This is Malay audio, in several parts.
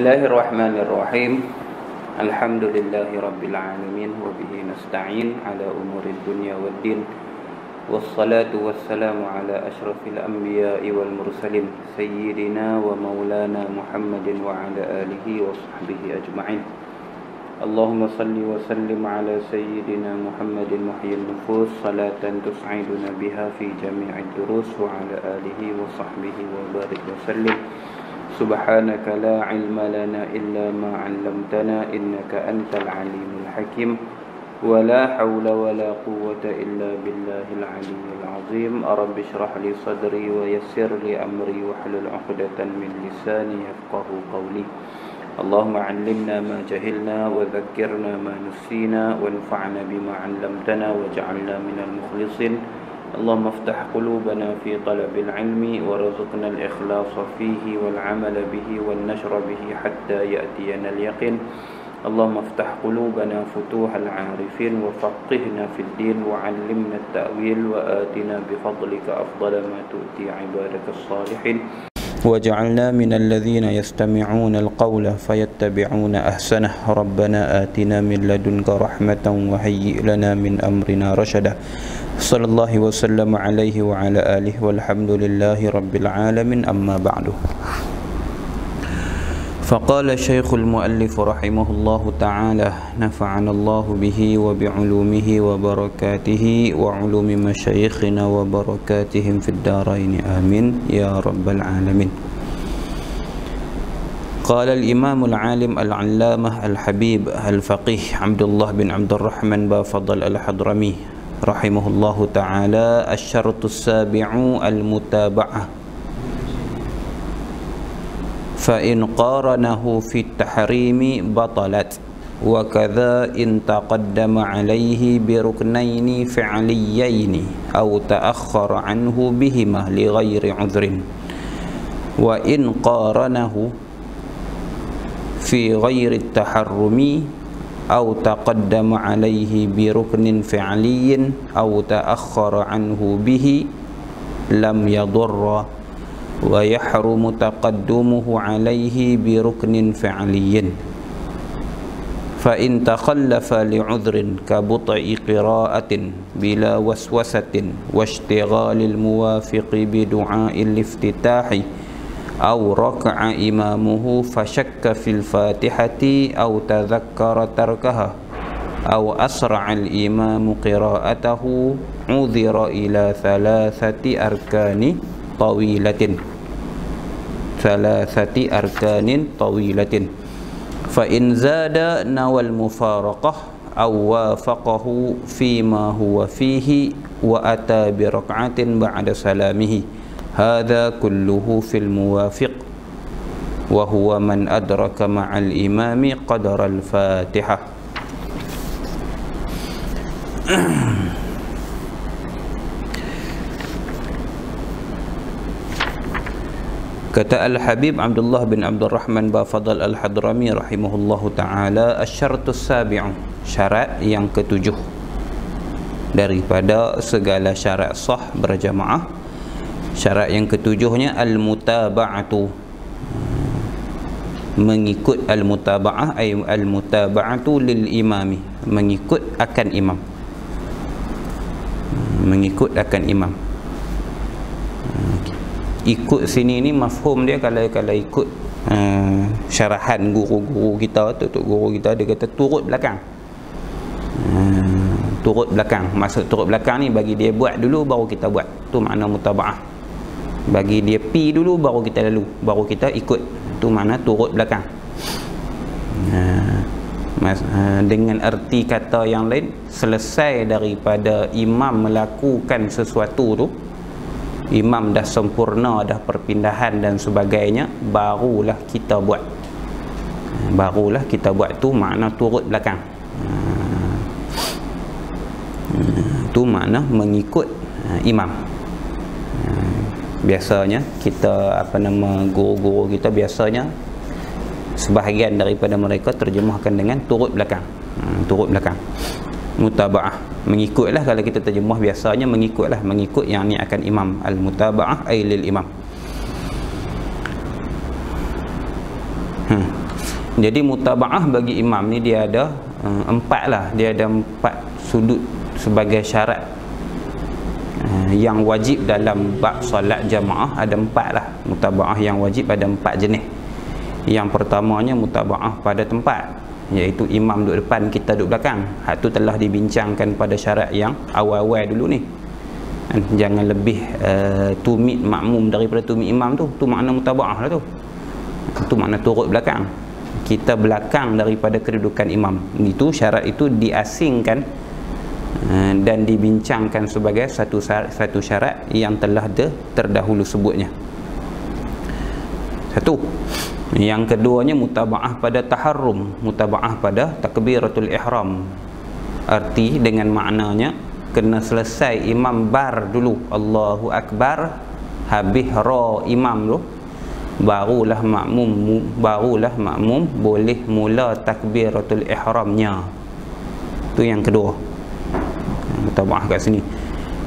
الله الرحمن الرحيم الحمد لله رب العالمين وبه نستعين على أمور الدنيا والدين والصلاة والسلام على أشرف الأنبياء والمرسلين سيدنا ومولانا محمد وعلى آله وصحبه أجمعين اللهم صل وسلم على سيدنا محمد محيي النفوس صلاة تسعدنا بها في جميع الدروس وعلى آله وصحبه وبارك وسلم سبحانك لا علم لنا إلا ما علمتنا إنك أنت العليم الحكيم. ولا حول ولا قوة إلا بالله العلي العظيم. رب اشرح لي صدري ويسر لي أمري واحلل عقدة من لساني يفقه قولي. اللهم علمنا ما جهلنا وذكرنا ما نسينا وانفعنا بما علمتنا واجعلنا من المخلصين. اللهم افتح قلوبنا في طلب العلم وارزقنا الإخلاص فيه والعمل به والنشر به حتى يأتينا اليقين. اللهم افتح قلوبنا فتوح العارفين وفقهنا في الدين وعلمنا التأويل وآتنا بفضلك أفضل ما تؤتي عبادك الصالحين. واجعلنا من الذين يستمعون القول فيتبعون أحسنه. ربنا آتنا من لدنك رحمة وهيئ لنا من أمرنا رشدا. صلى الله وسلم عليه وعلى آله والحمد لله رب العالمين. أما بعد. فقال الشيخ المؤلف رحمه الله تعالى نفعنا الله به وبعلومه وبركاته وعلوم مشايخنا وبركاتهم في الدارين. آمين. يا رب العالمين. قال الإمام العالم العلامة الحبيب الفقيه عبد الله بن عبد الرحمن بافضل الحضرمي رحمه الله تعالى الشرط السابع المتابعة. فإن قارنه في التحريم بطلت وكذا إن تقدم عليه بركنين فعليين أو تأخر عنه بهما لغير عذر. وإن قارنه في غير التحرم أو تقدم عليه بركن فعلي أو تأخر عنه به لم يضر ويحرم تقدمه عليه بركن فعلي. فإن تخلف لعذر كبطء قراءة بلا وسوسة واشتغال الموافق بدعاء الافتتاح أو ركع إمامه فشك في الفاتحة أو تذكر تركها أو أسرع الإمام قراءته عذر إلى ثلاثة أركان طويلة. ثلاثة أركان طويلة. فإن زاد نوى المفارقة أو وافقه فيما هو فيه وأتى بركعة بعد سلامه. هذا كله في الموافق وهو من أدرك مع الإمام قدر الفاتحة Kata Al-Habib Abdullah bin Abdul Rahman Bafadal Al-Hadrami rahimahullahu taala asyaratus sabi'u syarat yang ketujuh daripada segala syarat sah berjamaah syarat yang ketujuhnya al-mutaba'atu. Mengikut al-mutaba'ah ay al-mutaba'atu lil imami mengikut akan imam. Mengikut akan imam. Ikut sini ni mafhum dia kalau kalau ikut uh, syarahan guru-guru kita tok guru kita dia kata turut belakang. Uh, turut belakang. Maksud turut belakang ni bagi dia buat dulu baru kita buat. Tu makna mutabaah bagi dia pi dulu baru kita lalu. Baru kita ikut tu makna turut belakang. Uh, mas, uh, dengan erti kata yang lain selesai daripada imam melakukan sesuatu tu imam dah sempurna dah perpindahan dan sebagainya barulah kita buat. Barulah kita buat tu makna turut belakang. Tu makna mengikut imam biasanya kita apa nama guru-guru kita biasanya sebahagian daripada mereka terjemahkan dengan turut belakang. Turut belakang. Mutabaah. Mengikutlah kalau kita terjemah biasanya mengikutlah mengikut yang ni akan imam. Al mutabaah ay lil imam. Hmm. jadi mutabaah bagi imam ni dia ada uh, empat lah. Dia ada empat sudut sebagai syarat yang wajib dalam bab solat jamaah ada empat lah. Mutabaah yang wajib ada empat jenis. Yang pertamanya mutabaah pada tempat iaitu imam duduk depan kita duduk belakang. Hak tu telah dibincangkan pada syarat yang awal-awal dulu ni. Kan? jangan lebih uh, tumit makmum daripada tumit imam tu. Tu makna mutabaah lah tu. Tu makna turut belakang. Kita belakang daripada kedudukan imam. Itu syarat itu diasingkan dan dibincangkan sebagai satu syarat, satu syarat yang telah de, terdahulu sebutnya. Satu. Yang keduanya mutabaah pada taharrum mutabaah pada takbiratul ihram. Arti dengan maknanya kena selesai imam bar dulu. Allahu akbar habis ra imam dulu barulah makmum barulah makmum boleh mula takbiratul ihramnya. Tu yang kedua mutabaah kat sini.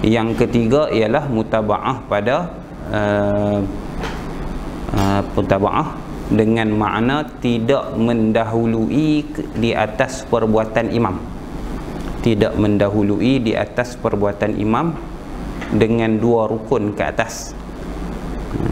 Yang ketiga ialah mutabaah pada uh, uh, mutabaah dengan makna tidak mendahului di atas perbuatan imam. Tidak mendahului di atas perbuatan imam dengan dua rukun ke atas.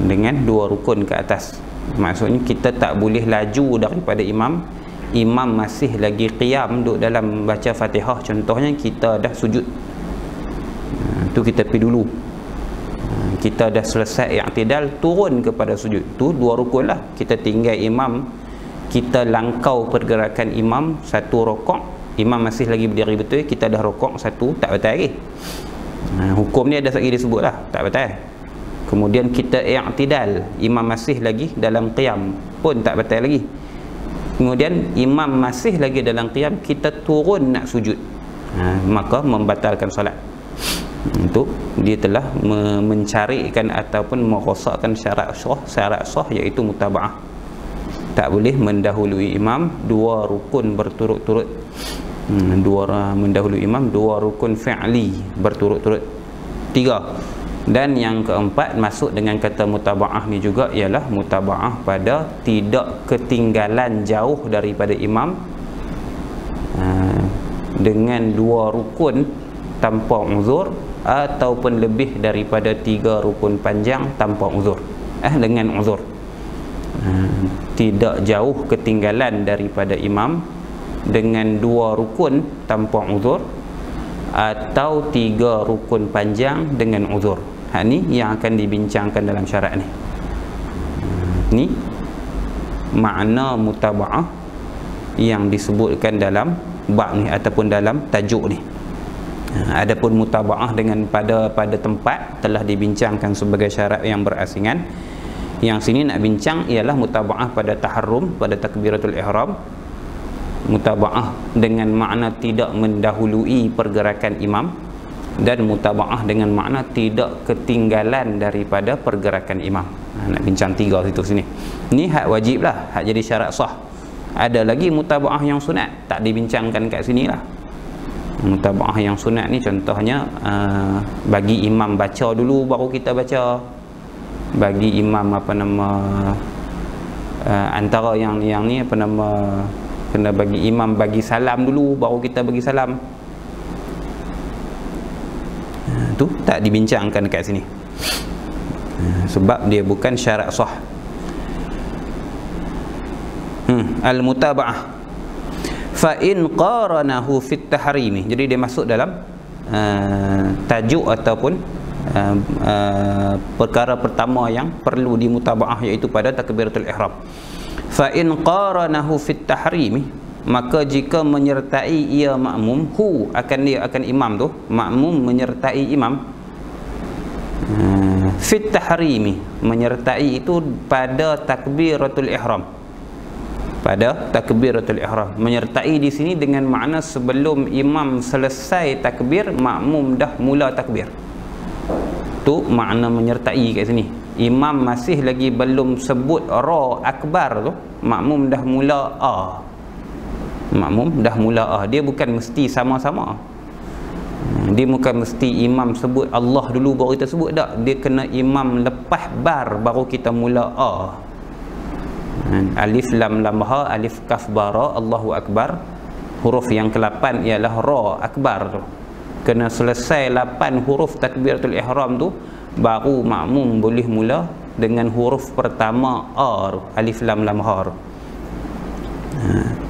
Dengan dua rukun ke atas. Maksudnya kita tak boleh laju daripada imam imam masih lagi qiyam duduk dalam baca fatihah contohnya kita dah sujud. Ha, tu kita pergi dulu. Ha, kita dah selesai i'tidal turun kepada sujud. Tu dua rukun lah. Kita tinggal imam kita langkau pergerakan imam satu rokok. Imam masih lagi berdiri betul kita dah rokok satu tak betul lagi. Ha, hukum ni ada lagi disebut lah tak betul. Kemudian kita i'tidal imam masih lagi dalam qiyam pun tak betul lagi kemudian imam masih lagi dalam qiyam kita turun nak sujud. Ha, maka membatalkan solat. Untuk dia telah me mencarikan ataupun merosakkan syarat sah syarat sah iaitu mutabaah. Tak boleh mendahului imam dua rukun berturut-turut. Hmm, dua mendahului imam dua rukun fi'li berturut-turut. Tiga dan yang keempat masuk dengan kata mutabaah ni juga ialah mutabaah pada tidak ketinggalan jauh daripada imam. Ha, dengan dua rukun tanpa uzur ataupun lebih daripada tiga rukun panjang tanpa uzur. Eh dengan uzur. Ha, tidak jauh ketinggalan daripada imam dengan dua rukun tanpa uzur atau tiga rukun panjang dengan uzur ha, ni yang akan dibincangkan dalam syarat ni. Ni makna mutaba'ah yang disebutkan dalam bab ni ataupun dalam tajuk ni. Ha, adapun mutaba'ah dengan pada pada tempat telah dibincangkan sebagai syarat yang berasingan. Yang sini nak bincang ialah mutaba'ah pada taharrum pada takbiratul ihram. Mutaba'ah dengan makna tidak mendahului pergerakan imam dan mutabaah dengan makna tidak ketinggalan daripada pergerakan imam. Ha, nak bincang tiga situ sini. Ni hak wajib lah hak jadi syarat sah. Ada lagi mutabaah yang sunat? Tak dibincangkan kat sini lah. Mutabaah yang sunat ni contohnya uh, bagi imam baca dulu baru kita baca. Bagi imam apa nama uh, antara yang yang ni apa nama kena bagi imam bagi salam dulu baru kita bagi salam ha, tu tak dibincangkan dekat sini. Ha, sebab dia bukan syarat sah. Hmm. al-mutaba'ah. Fa in qaranahu fit tahrimi. Jadi dia masuk dalam uh, tajuk ataupun uh, uh, perkara pertama yang perlu dimutaba'ah iaitu pada takbiratul ihram. Fa in qaranahu fit tahrimi maka jika menyertai ia makmum hu akan dia akan imam tu. Makmum menyertai imam. Hmm, fit tahrimi menyertai itu pada takbiratul ihram. Pada takbiratul ihram. Menyertai di sini dengan makna sebelum imam selesai takbir makmum dah mula takbir. Tu makna menyertai kat sini. Imam masih lagi belum sebut ra akbar tu makmum dah mula a makmum dah mula a dia bukan mesti sama-sama. Dia bukan mesti imam sebut Allah dulu baru kita sebut tak dia kena imam lepas bar baru kita mula a alif lam lam ha alif kaf bara Allahu akbar. Huruf yang ke-8 ialah ra akbar. Kena selesai 8 huruf takbiratul ihram tu baru makmum boleh mula dengan huruf pertama a alif lam lam ha. Ha.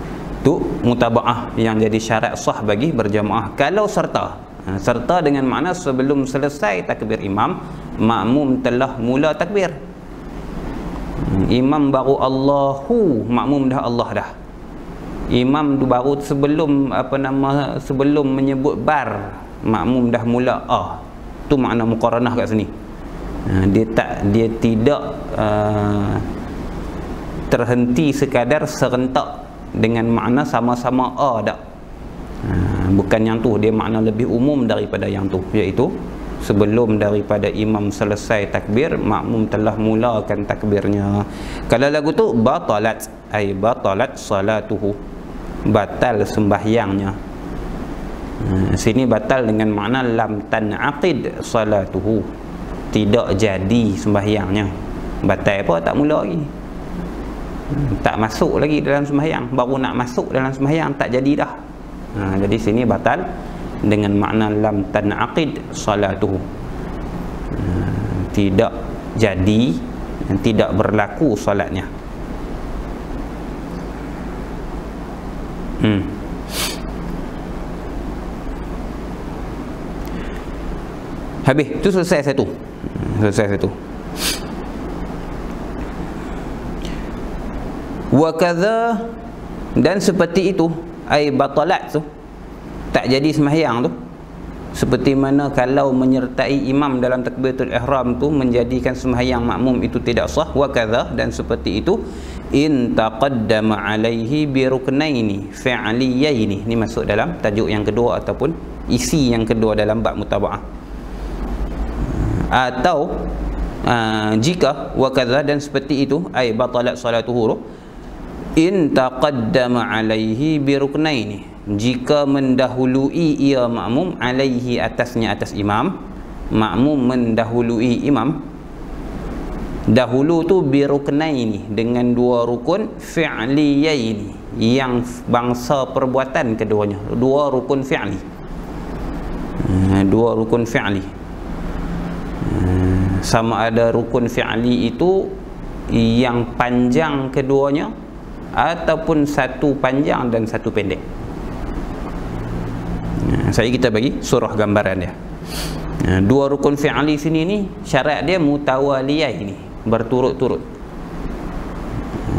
Tu mutabaah yang jadi syarat sah bagi berjamaah kalau serta. Ha, serta dengan makna sebelum selesai takbir imam makmum telah mula takbir. Imam baru Allahu makmum dah Allah dah. Imam baru sebelum apa nama sebelum menyebut bar makmum dah mula ah tu makna muqaranah kat sini. Ha, dia tak dia tidak uh, terhenti sekadar serentak dengan makna sama-sama a dak. Ha, bukan yang tu. Dia makna lebih umum daripada yang tu iaitu sebelum daripada imam selesai takbir makmum telah mulakan takbirnya. Kalau lagu tu batalat. Ay batalat salatuhu. Batal sembahyangnya. Hmm, sini batal dengan makna lam tanaqid salatuhu. Tidak jadi sembahyangnya. Batal apa? Tak mula lagi tak masuk lagi dalam sembahyang. Baru nak masuk dalam sembahyang tak jadi dah. Ha, jadi sini batal dengan makna lam tanaqid salatuhu. Hmm, tidak jadi tidak berlaku solatnya hmm. habis tu selesai satu. Selesai satu wa kadza dan seperti itu ai batalat tu tak jadi sembahyang tu. Seperti mana kalau menyertai imam dalam takbiratul ihram tu menjadikan sembahyang makmum itu tidak sah wa kadza dan seperti itu in taqaddama alaihi bi ruknaini fi'liyaini. Ni masuk dalam tajuk yang kedua ataupun isi yang kedua dalam bab mutabaah. Atau uh, jika wa dan seperti itu ai batalat salatuhu in taqaddama alaihi bi ruknaini jika mendahului ia makmum alaihi atasnya atas imam makmum mendahului imam dahulu tu biruknaini dengan dua rukun fi'liyaini yang bangsa perbuatan keduanya. Dua rukun fi'li. Hmm, dua rukun fi'li. Hmm, sama ada rukun fi'li itu yang panjang keduanya ataupun satu panjang dan satu pendek. Saya kita bagi surah gambaran dia. Ha, dua rukun fi'ali sini ni syarat dia mutawaliyah ini berturut-turut.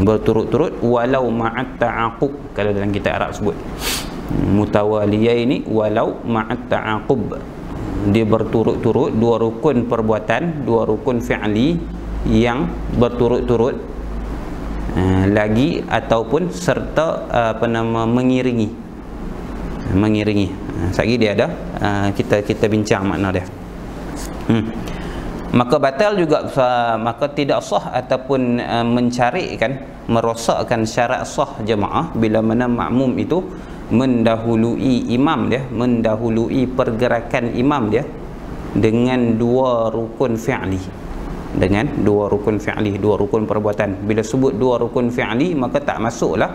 Berturut-turut walau ma'at ta'aqub kalau dalam kita Arab sebut. Mutawaliyah ini walau ma'at ta'aqub. Dia berturut-turut dua rukun perbuatan dua rukun fi'ali yang berturut-turut uh, lagi ataupun serta uh, apa nama mengiringi mengiringi Sekali dia ada uh, kita kita bincang makna dia. Hmm. Maka batal juga maka tidak sah ataupun uh, mencarikan merosakkan syarat sah jemaah bila mana makmum itu mendahului imam dia, mendahului pergerakan imam dia dengan dua rukun fi'li. Dengan dua rukun fi'li, dua rukun perbuatan. Bila sebut dua rukun fi'li maka tak masuklah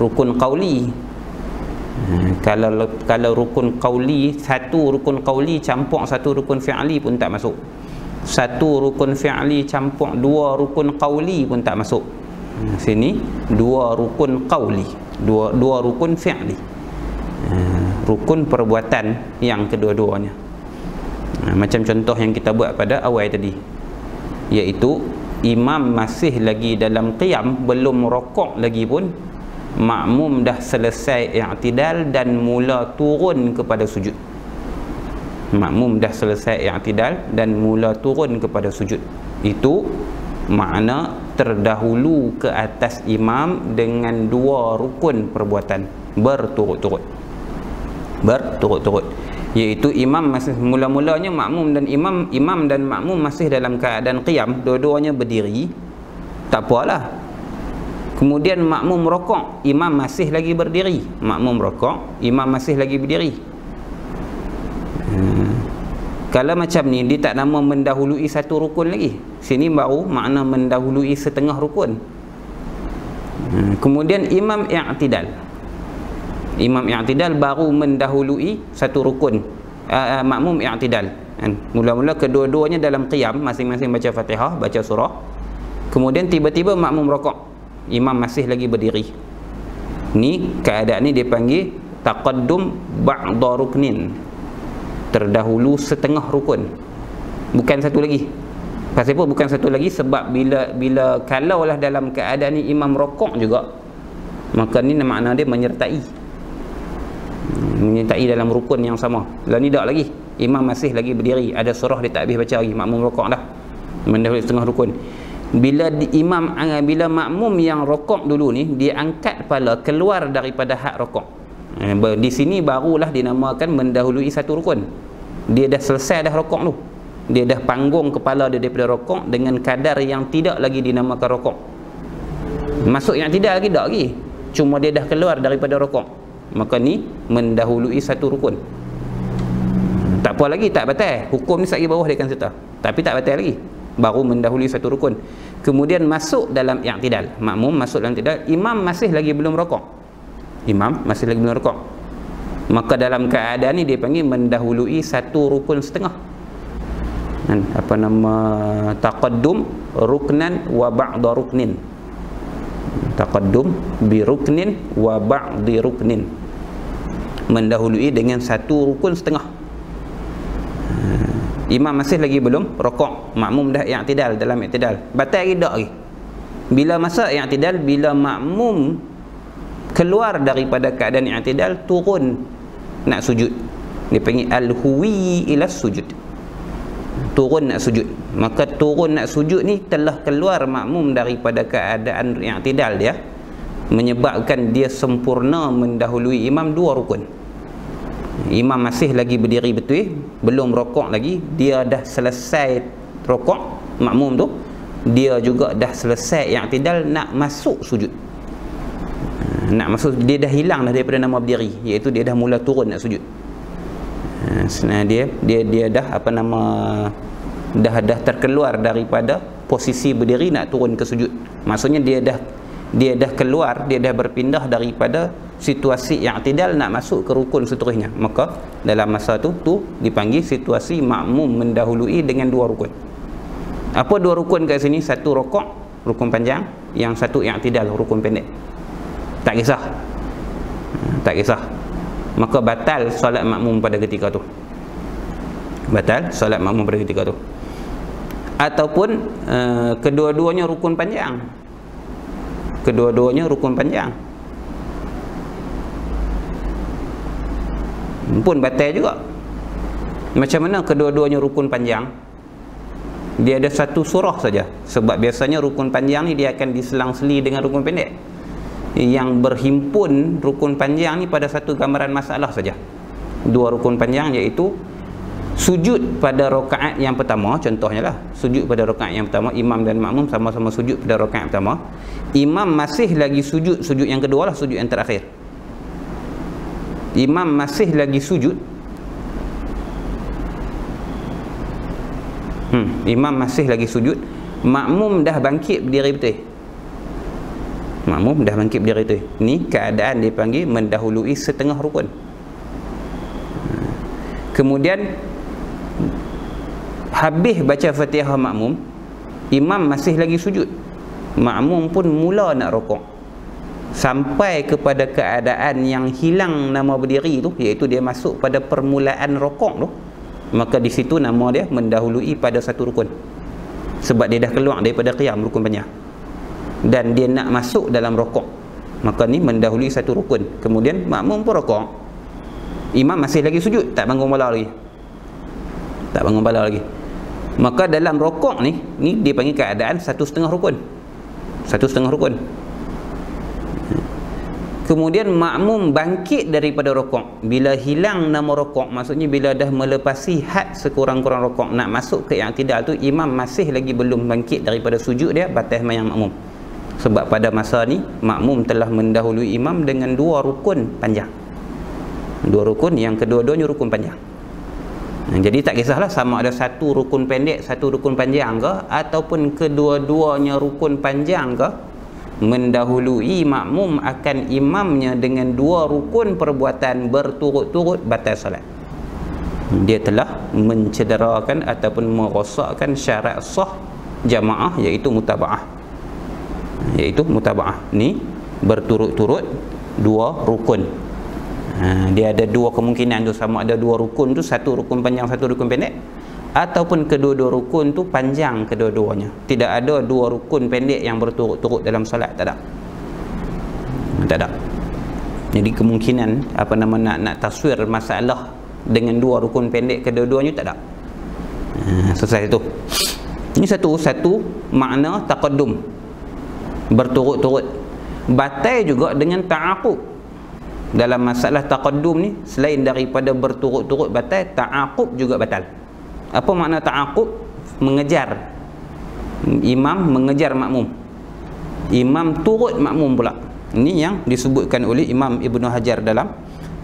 rukun qauli Hmm, kalau kalau rukun qauli satu rukun qauli campur satu rukun fi'li pun tak masuk. Satu rukun fi'li campur dua rukun qauli pun tak masuk. Hmm, sini dua rukun qauli dua dua rukun fi'li. Hmm, rukun perbuatan yang kedua-duanya. Macam contoh yang kita buat pada awal tadi iaitu imam masih lagi dalam qiyam belum rokok lagi pun makmum dah selesai i'tidal dan mula turun kepada sujud. Makmum dah selesai i'tidal dan mula turun kepada sujud. Itu makna terdahulu ke atas imam dengan dua rukun perbuatan. Berturut-turut. Berturut-turut iaitu imam masih mula-mulanya makmum dan imam imam dan makmum masih dalam keadaan qiyam. Dua-duanya berdiri tak apalah kemudian makmum rokok imam masih lagi berdiri. Makmum rokok imam masih lagi berdiri. Hmm. kalau macam ni dia tak nama mendahului satu rukun lagi. Sini baru makna mendahului setengah rukun. Hmm, kemudian imam i'tidal imam i'tidal baru mendahului satu rukun. Uh, uh, makmum i'tidal. Kan? Mula-mula kedua-duanya dalam qiyam masing-masing baca Fatihah baca surah. Kemudian tiba-tiba makmum rokok. Imam masih lagi berdiri. Ni keadaan ni dipanggil taqaddum ba'da ruknin. Terdahulu setengah rukun. Bukan satu lagi. Pasal apa? Bukan satu lagi sebab bila bila kalaulah dalam keadaan ni imam rokok juga maka ni makna dia menyertai menyertai dalam rukun yang sama. Dan ni tak lagi. Imam masih lagi berdiri. Ada surah dia tak habis baca lagi. Makmum rokok dah. Mendahului setengah rukun. Bila di, imam ah, bila makmum yang rokok dulu ni dia angkat kepala keluar daripada hak rokok. Eh, di sini barulah dinamakan mendahului satu rukun. Dia dah selesai dah rokok tu. Dia dah panggung kepala dia daripada rokok dengan kadar yang tidak lagi dinamakan rokok. Masuk yang tidak lagi tak lagi. Cuma dia dah keluar daripada rokok maka ni mendahului satu rukun. Tak apa lagi tak batal. Hukum ni sekali bawah dia akan serta. Tapi tak batal lagi. Baru mendahului satu rukun. Kemudian masuk dalam i'tidal. Makmum masuk dalam i'tidal. Imam masih lagi belum rokok. Imam masih lagi belum rokok. Maka dalam keadaan ni dia panggil mendahului satu rukun setengah. Kan? apa nama? Taqaddum ruknan wa ba'da ruknin. Taqaddum bi ruknin wa ba'di ruknin mendahului dengan satu rukun setengah. Hmm. imam masih lagi belum? Rokok. Makmum dah i'tidal dalam i'tidal. Batal tak lagi. Bila masa i'tidal bila makmum keluar daripada keadaan i'tidal turun nak sujud. Dia panggil al-huwi ila sujud. Turun nak sujud. Maka turun nak sujud ni telah keluar makmum daripada keadaan i'tidal dia menyebabkan dia sempurna mendahului imam dua rukun imam masih lagi berdiri betul belum rokok lagi dia dah selesai rokok makmum tu dia juga dah selesai yang tidak nak masuk sujud. Ha, nak masuk dia dah hilang dah daripada nama berdiri iaitu dia dah mula turun nak sujud. Ha, sebenarnya dia dia dia dah apa nama dah dah terkeluar daripada posisi berdiri nak turun ke sujud. Maksudnya dia dah dia dah keluar dia dah berpindah daripada situasi tidak nak masuk ke rukun seterusnya. Maka dalam masa tu tu dipanggil situasi makmum mendahului dengan dua rukun. Apa dua rukun kat sini? Satu rokok rukun panjang. Yang satu tidak rukun pendek. Tak kisah. Tak kisah. Maka batal solat makmum pada ketika tu. Batal solat makmum pada ketika tu. Ataupun uh, kedua-duanya rukun panjang. Kedua-duanya rukun panjang pun batal juga. Macam mana kedua-duanya rukun panjang? Dia ada satu surah saja. Sebab biasanya rukun panjang ni dia akan diselang-seli dengan rukun pendek. Yang berhimpun rukun panjang ni pada satu gambaran masalah saja. Dua rukun panjang iaitu sujud pada rakaat yang pertama contohnya lah. Sujud pada rakaat yang pertama imam dan makmum sama-sama sujud pada rakaat pertama. Imam masih lagi sujud sujud yang kedua lah sujud yang terakhir imam masih lagi sujud. Hmm, imam masih lagi sujud. Makmum dah bangkit berdiri betul. Makmum dah bangkit berdiri betul. Ni keadaan dipanggil mendahului setengah rukun. Kemudian habis baca fatihah makmum imam masih lagi sujud. Makmum pun mula nak rokok sampai kepada keadaan yang hilang nama berdiri tu iaitu dia masuk pada permulaan rokok tu maka di situ nama dia mendahului pada satu rukun. Sebab dia dah keluar daripada qiyam rukun banyak dan dia nak masuk dalam rokok. Maka ni mendahului satu rukun. Kemudian makmum pun rokok. Imam masih lagi sujud tak bangun bala lagi. Tak bangun bala lagi. Maka dalam rokok ni ni dia panggil keadaan satu setengah rukun. Satu setengah rukun kemudian makmum bangkit daripada rokok. Bila hilang nama rokok maksudnya bila dah melepasi had sekurang-kurang rokok nak masuk ke yang tidak tu imam masih lagi belum bangkit daripada sujud dia batas mayang makmum. Sebab pada masa ni makmum telah mendahului imam dengan dua rukun panjang. Dua rukun yang kedua-duanya rukun panjang. Jadi tak kisahlah sama ada satu rukun pendek satu rukun panjang ke ataupun kedua-duanya rukun panjang ke mendahului makmum akan imamnya dengan dua rukun perbuatan berturut-turut batal solat. Dia telah mencederakan ataupun merosakkan syarat sah jamaah iaitu mutabaah. Iaitu mutabaah ni berturut-turut dua rukun. Ha, dia ada dua kemungkinan tu sama ada dua rukun tu satu rukun panjang satu rukun pendek ataupun kedua-dua rukun tu panjang kedua-duanya. Tidak ada dua rukun pendek yang berturut-turut dalam solat tak ada. Tak ada. Jadi kemungkinan apa nama nak nak taswir masalah dengan dua rukun pendek kedua-duanya tak ada. Ha, selesai itu ini satu. Satu makna taqaddum. Berturut-turut. Batal juga dengan ta'aqub. Dalam masalah taqaddum ni selain daripada berturut-turut batal ta'aqub juga batal apa makna ta'aqub mengejar. Imam mengejar makmum. Imam turut makmum pula. Ini yang disebutkan oleh Imam Ibnu Hajar dalam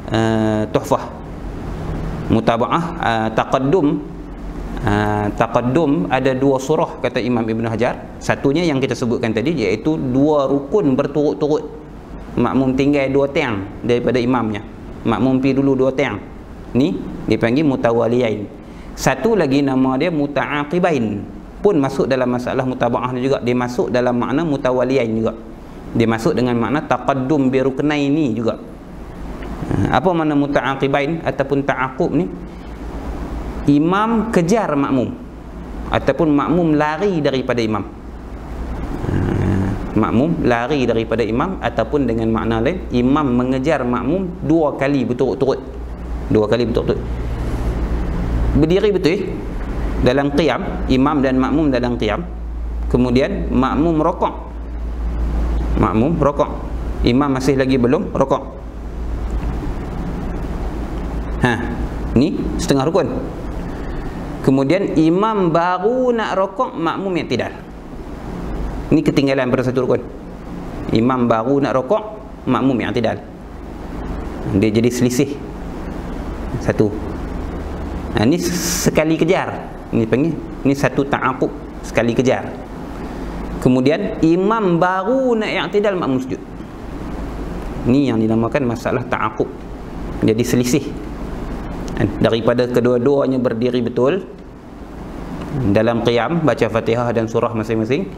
uh, Tuhfah. Mutabaah uh, taqaddum. Uh, taqaddum ada dua surah kata Imam Ibn Hajar. Satunya yang kita sebutkan tadi iaitu dua rukun berturut-turut. Makmum tinggal dua tiang daripada imamnya. Makmum pi dulu dua tiang. Ni dipanggil mutawaliyain satu lagi nama dia muta'aqibain. Pun masuk dalam masalah mutabaah ni juga. Dia masuk dalam makna mutawaliyain juga. Dia masuk dengan makna taqaddum bi ruknaini juga. Apa makna muta'aqibain ataupun ta'aqub ni? Imam kejar makmum ataupun makmum lari daripada imam. Ha, makmum lari daripada imam ataupun dengan makna lain imam mengejar makmum dua kali berturut-turut. Dua kali berturut-turut berdiri betul dalam qiyam imam dan makmum dalam qiyam. Kemudian makmum rokok. Makmum rokok. Imam masih lagi belum rokok. Ha ni setengah rukun. Kemudian imam baru nak rokok makmum yang tidak. Ni ketinggalan pada satu rukun. Imam baru nak rokok makmum yang tidak. Dia jadi selisih. Satu ha, ni sekali kejar. Ni panggil ni satu ta'akub sekali kejar. Kemudian imam baru nak tidak makmum sujud. Ni yang dinamakan masalah ta'akub jadi selisih Kan? daripada kedua-duanya berdiri betul dalam qiyam baca fatihah dan surah masing-masing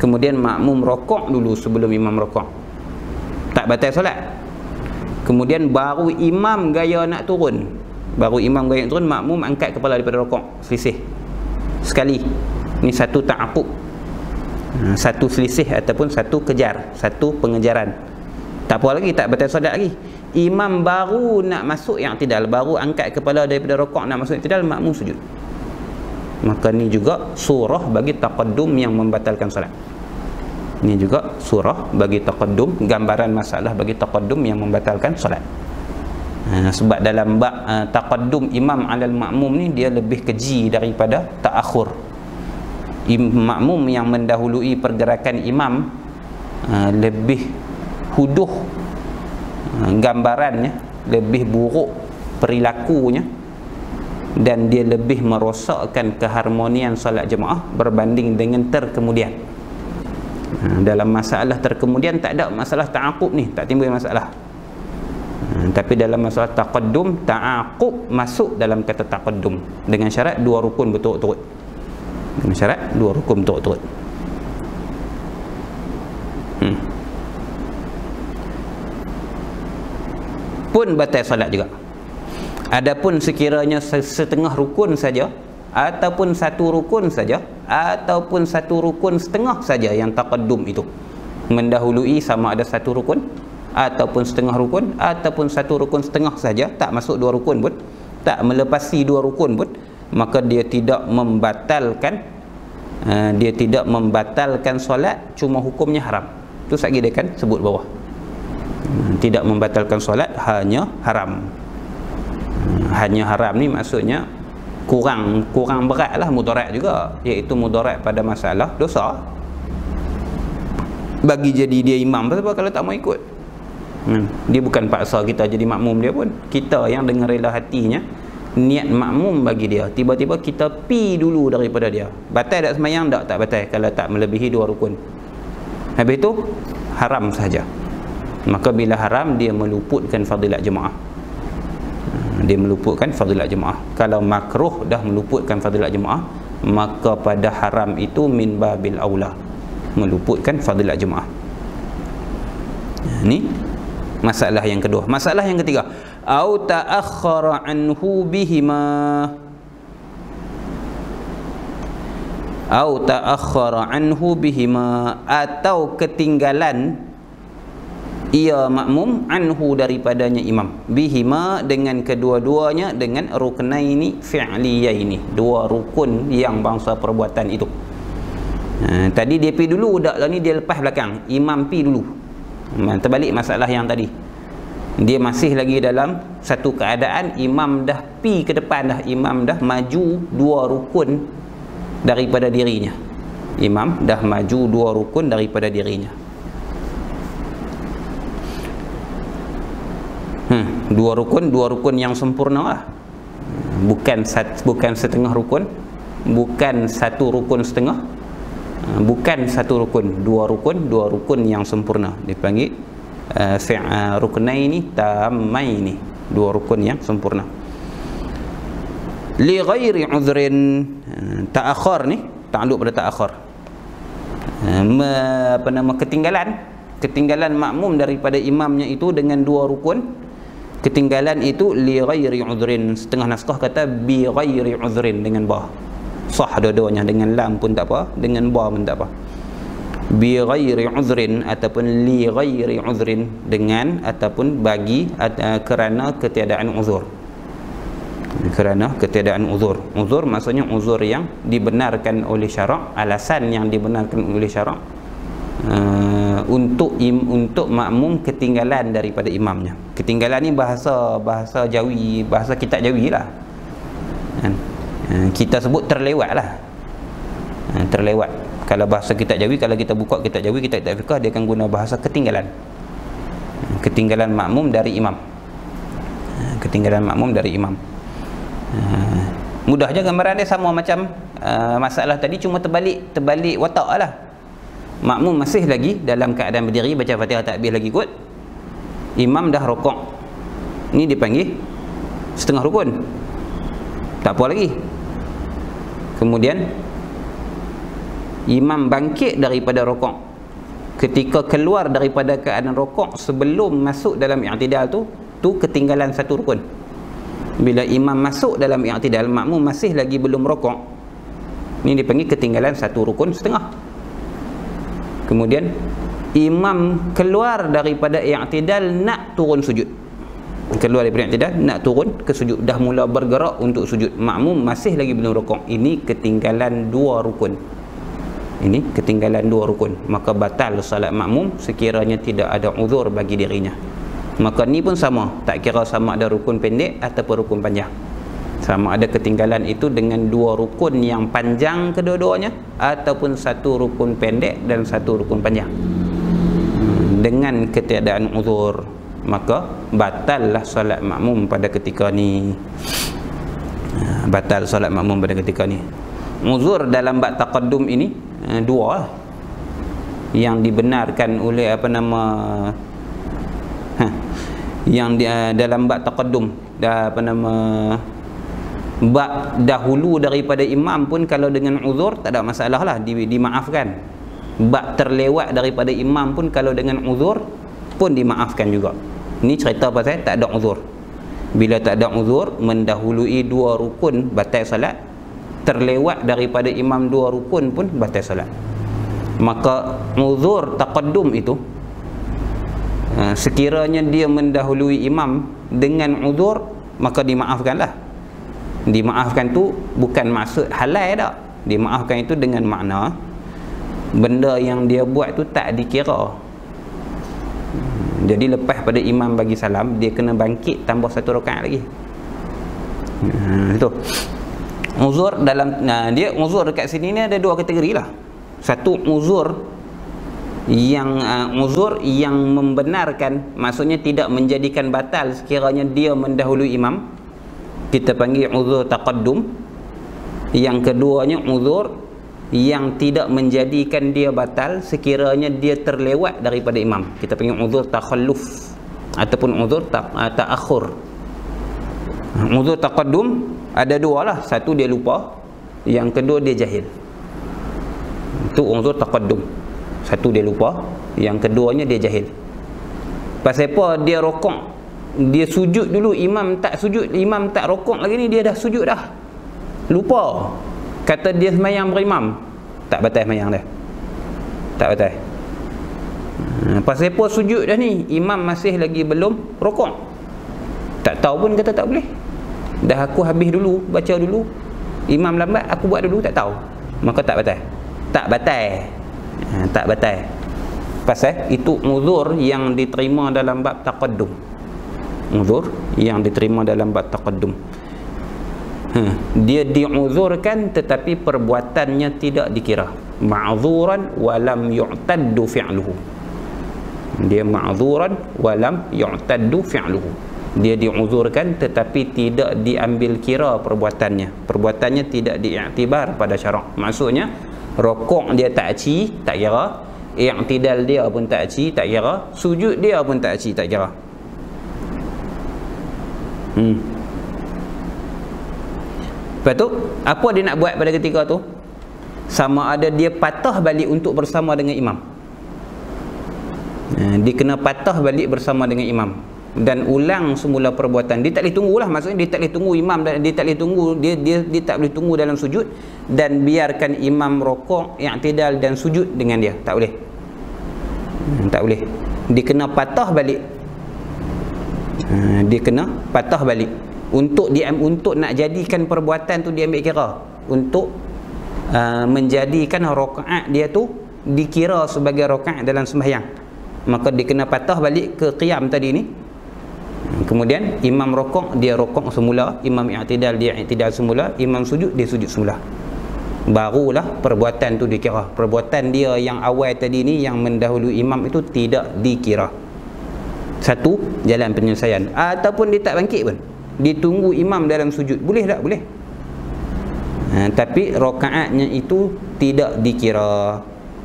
kemudian makmum rokok dulu sebelum imam rokok. Tak batal solat. Kemudian baru imam gaya nak turun baru imam gaya nak turun makmum angkat kepala daripada rokok selisih. Sekali. Ni satu ta'akub ha, satu selisih ataupun satu kejar satu pengejaran. Tak apa lagi tak batal solat lagi. Imam baru nak masuk yang tidak baru angkat kepala daripada rokok nak masuk yang tidak makmum sujud. Maka ni juga surah bagi taqaddum yang membatalkan salat ni juga surah bagi taqaddum gambaran masalah bagi taqaddum yang membatalkan salat ha, sebab dalam bab uh, taqaddum imam alal makmum ni dia lebih keji daripada ta'akhur. Makmum yang mendahului pergerakan imam uh, lebih huduh Ha, gambarannya lebih buruk perilakunya dan dia lebih merosakkan keharmonian solat jemaah berbanding dengan terkemudian. Ha, dalam masalah terkemudian tak ada masalah ta'akub ni tak timbul masalah tapi dalam masalah taqaddum ta'akub masuk dalam kata taqaddum. Dengan syarat dua rukun betul-betul dengan syarat dua rukun betul-betul hmm. pun batal solat juga. Adapun sekiranya setengah rukun saja ataupun satu rukun saja ataupun satu rukun setengah saja yang taqaddum itu. Mendahului sama ada satu rukun ataupun setengah rukun ataupun satu rukun setengah saja tak masuk dua rukun pun tak melepasi dua rukun pun maka dia tidak membatalkan uh, dia tidak membatalkan solat cuma hukumnya haram. Tu satgi dia kan sebut bawah. Tidak membatalkan solat hanya haram. Hanya haram ni maksudnya kurang kurang berat lah mudarat juga iaitu mudarat pada masalah dosa. Bagi jadi dia imam sebab kalau tak mau ikut hmm. dia bukan paksa kita jadi makmum dia pun kita yang dengan rela hatinya niat makmum bagi dia. Tiba-tiba kita pi dulu daripada dia. Batal tak semayang? Tak tak batal. Kalau tak melebihi dua rukun. Habis itu haram saja. Maka bila haram dia meluputkan fadilat jemaah. Ha, dia meluputkan fadilat jemaah. Kalau makruh dah meluputkan fadilat jemaah maka pada haram itu min babil aula. Meluputkan fadilat jemaah. Ini masalah yang kedua. Masalah yang ketiga. Au ta'akhkhara anhu bihima. Au ta'akhkhara anhu bihima. Atau ketinggalan ia makmum anhu daripadanya imam. Bihima dengan kedua-duanya dengan ruknaini fi'liyaini. Dua rukun yang bangsa perbuatan itu. Ha, tadi dia pi dulu dak lah ni dia lepas belakang. Imam pi dulu terbalik masalah yang tadi. Dia masih lagi dalam satu keadaan imam dah pi ke depan dah. Imam dah maju dua rukun daripada dirinya. Imam dah maju dua rukun daripada dirinya. Hmm, dua rukun dua rukun yang sempurna lah. Bukan bukan setengah rukun bukan satu rukun setengah bukan satu rukun dua rukun dua rukun yang sempurna. Dipanggil uh, uh, ruknaini tamaini dua rukun yang sempurna. Li ghairi uzrin uh, ta'akhir ni takluk pada ta'akhir uh, apa nama ketinggalan. Ketinggalan makmum daripada imamnya itu dengan dua rukun. Ketinggalan itu li ghairi udhrin. Setengah naskah kata bi ghairi udhrin dengan ba sah dua-duanya. Dengan lam pun tak apa. Dengan ba pun tak apa. Bi ghairi udhrin ataupun li ghairi udhrin. Dengan ataupun bagi uh, kerana ketiadaan uzur. Kerana ketiadaan uzur. Uzur maksudnya uzur yang dibenarkan oleh syarak. Alasan yang dibenarkan oleh syarak uh, untuk im, untuk makmum ketinggalan daripada imamnya. Ketinggalan ni bahasa bahasa Jawi, bahasa kitab Jawi lah. Kan? Uh, kita sebut terlewat lah. Uh, terlewat. Kalau bahasa kitab Jawi, kalau kita buka kitab Jawi, kita kitab fikah, dia akan guna bahasa ketinggalan. Uh, ketinggalan makmum dari imam. Ketinggalan makmum dari imam. Mudah je gambaran dia sama macam masalah tadi cuma terbalik terbalik watak lah makmum masih lagi dalam keadaan berdiri baca fatihah tak habis lagi kot imam dah rokok ni dipanggil setengah rukun tak apa lagi kemudian imam bangkit daripada rokok. Ketika keluar daripada keadaan rokok sebelum masuk dalam i'tidal tu tu ketinggalan satu rukun. Bila imam masuk dalam i'tidal makmum masih lagi belum rokok ni dipanggil ketinggalan satu rukun setengah. Kemudian imam keluar daripada i'tidal nak turun sujud keluar daripada i'tidal nak turun ke sujud. Dah mula bergerak untuk sujud. Makmum masih lagi belum rukuk ini ketinggalan dua rukun. Ini ketinggalan dua rukun. Maka batal salat makmum sekiranya tidak ada uzur bagi dirinya. Maka ni pun sama. Tak kira sama ada rukun pendek ataupun rukun panjang. Sama ada ketinggalan itu dengan dua rukun yang panjang kedua-duanya ataupun satu rukun pendek dan satu rukun panjang. Dengan ketiadaan uzur maka batallah solat makmum pada ketika ni. Ha, batal solat makmum pada ketika ni. Uzur dalam bab taqaddum ini ha, dua lah. yang dibenarkan oleh apa nama ha, yang di, dalam bab taqaddum apa nama bab dahulu daripada imam pun kalau dengan uzur tak ada masalah lah di, dimaafkan. Bab terlewat daripada imam pun kalau dengan uzur pun dimaafkan juga ni cerita pasal tak ada uzur. Bila tak ada uzur mendahului dua rukun batal salat terlewat daripada imam dua rukun pun batal salat maka uzur taqaddum itu uh, sekiranya dia mendahului imam dengan uzur maka dimaafkanlah. Dimaafkan tu bukan maksud halal tak dimaafkan itu dengan makna benda yang dia buat tu tak dikira jadi lepas pada imam bagi salam dia kena bangkit tambah satu rakaat lagi. Ha, itu. Uzur dalam nah, dia uzur dekat sini ni ada dua kategori lah. Satu uzur yang uh, uzur yang membenarkan maksudnya tidak menjadikan batal sekiranya dia mendahului imam. Kita panggil uzur taqaddum. Yang keduanya uzur yang tidak menjadikan dia batal sekiranya dia terlewat daripada imam. Kita panggil uzur takhalluf ataupun uzur ta uh, ta'akhur. Uzur taqaddum ada dua lah. Satu dia lupa yang kedua dia jahil. Itu uzur taqaddum. Satu dia lupa yang keduanya dia jahil. Pasal apa? Dia rokok dia sujud dulu imam tak sujud imam tak rokok lagi ni dia dah sujud dah. Lupa kata dia semayang berimam tak batal semayang dia. Tak batal. Hmm, pasal apa sujud dah ni imam masih lagi belum rokok. Tak tahu pun kata tak boleh. Dah aku habis dulu baca dulu imam lambat aku buat dulu tak tahu. Maka tak batal. Tak batal. Ha, tak batal. Pasal itu uzur yang diterima dalam bab taqaddum. Uzur yang diterima dalam bab taqaddum ha, dia diuzurkan tetapi perbuatannya tidak dikira. Ma'zuran walam yu'taddu fi'luhu. Dia ma'zuran walam yu'taddu fi'luhu. Dia diuzurkan tetapi tidak diambil kira perbuatannya. Perbuatannya tidak diiktibar pada syarak. Maksudnya rokok dia tak aci tak kira. I'tidal dia pun tak aci tak kira. Sujud dia pun tak aci tak kira. Hmm Lepas tu, apa dia nak buat pada ketika tu? Sama ada dia patah balik untuk bersama dengan imam. Ha, dia kena patah balik bersama dengan imam. Dan ulang semula perbuatan. Dia tak boleh tunggu lah. Maksudnya dia tak boleh tunggu imam. Dia tak boleh tunggu. Dia, dia, dia tak boleh tunggu dalam sujud. Dan biarkan imam rokok, yang tidak dan sujud dengan dia. Tak boleh. Hmm, tak boleh. Dia kena patah balik. Ha, dia kena patah balik untuk dia untuk nak jadikan perbuatan tu dia ambil kira. Untuk uh, menjadikan rakaat dia tu dikira sebagai rakaat dalam sembahyang. Maka dia kena patah balik ke qiyam tadi ni. Kemudian imam rokok dia rokok semula. Imam i'tidal dia i'tidal semula. Imam sujud dia sujud semula. Barulah perbuatan tu dikira. Perbuatan dia yang awal tadi ni yang mendahului imam itu tidak dikira. Satu jalan penyelesaian. Ataupun dia tak bangkit pun ditunggu imam dalam sujud. Boleh tak? Boleh. Ha, tapi rokaatnya itu tidak dikira.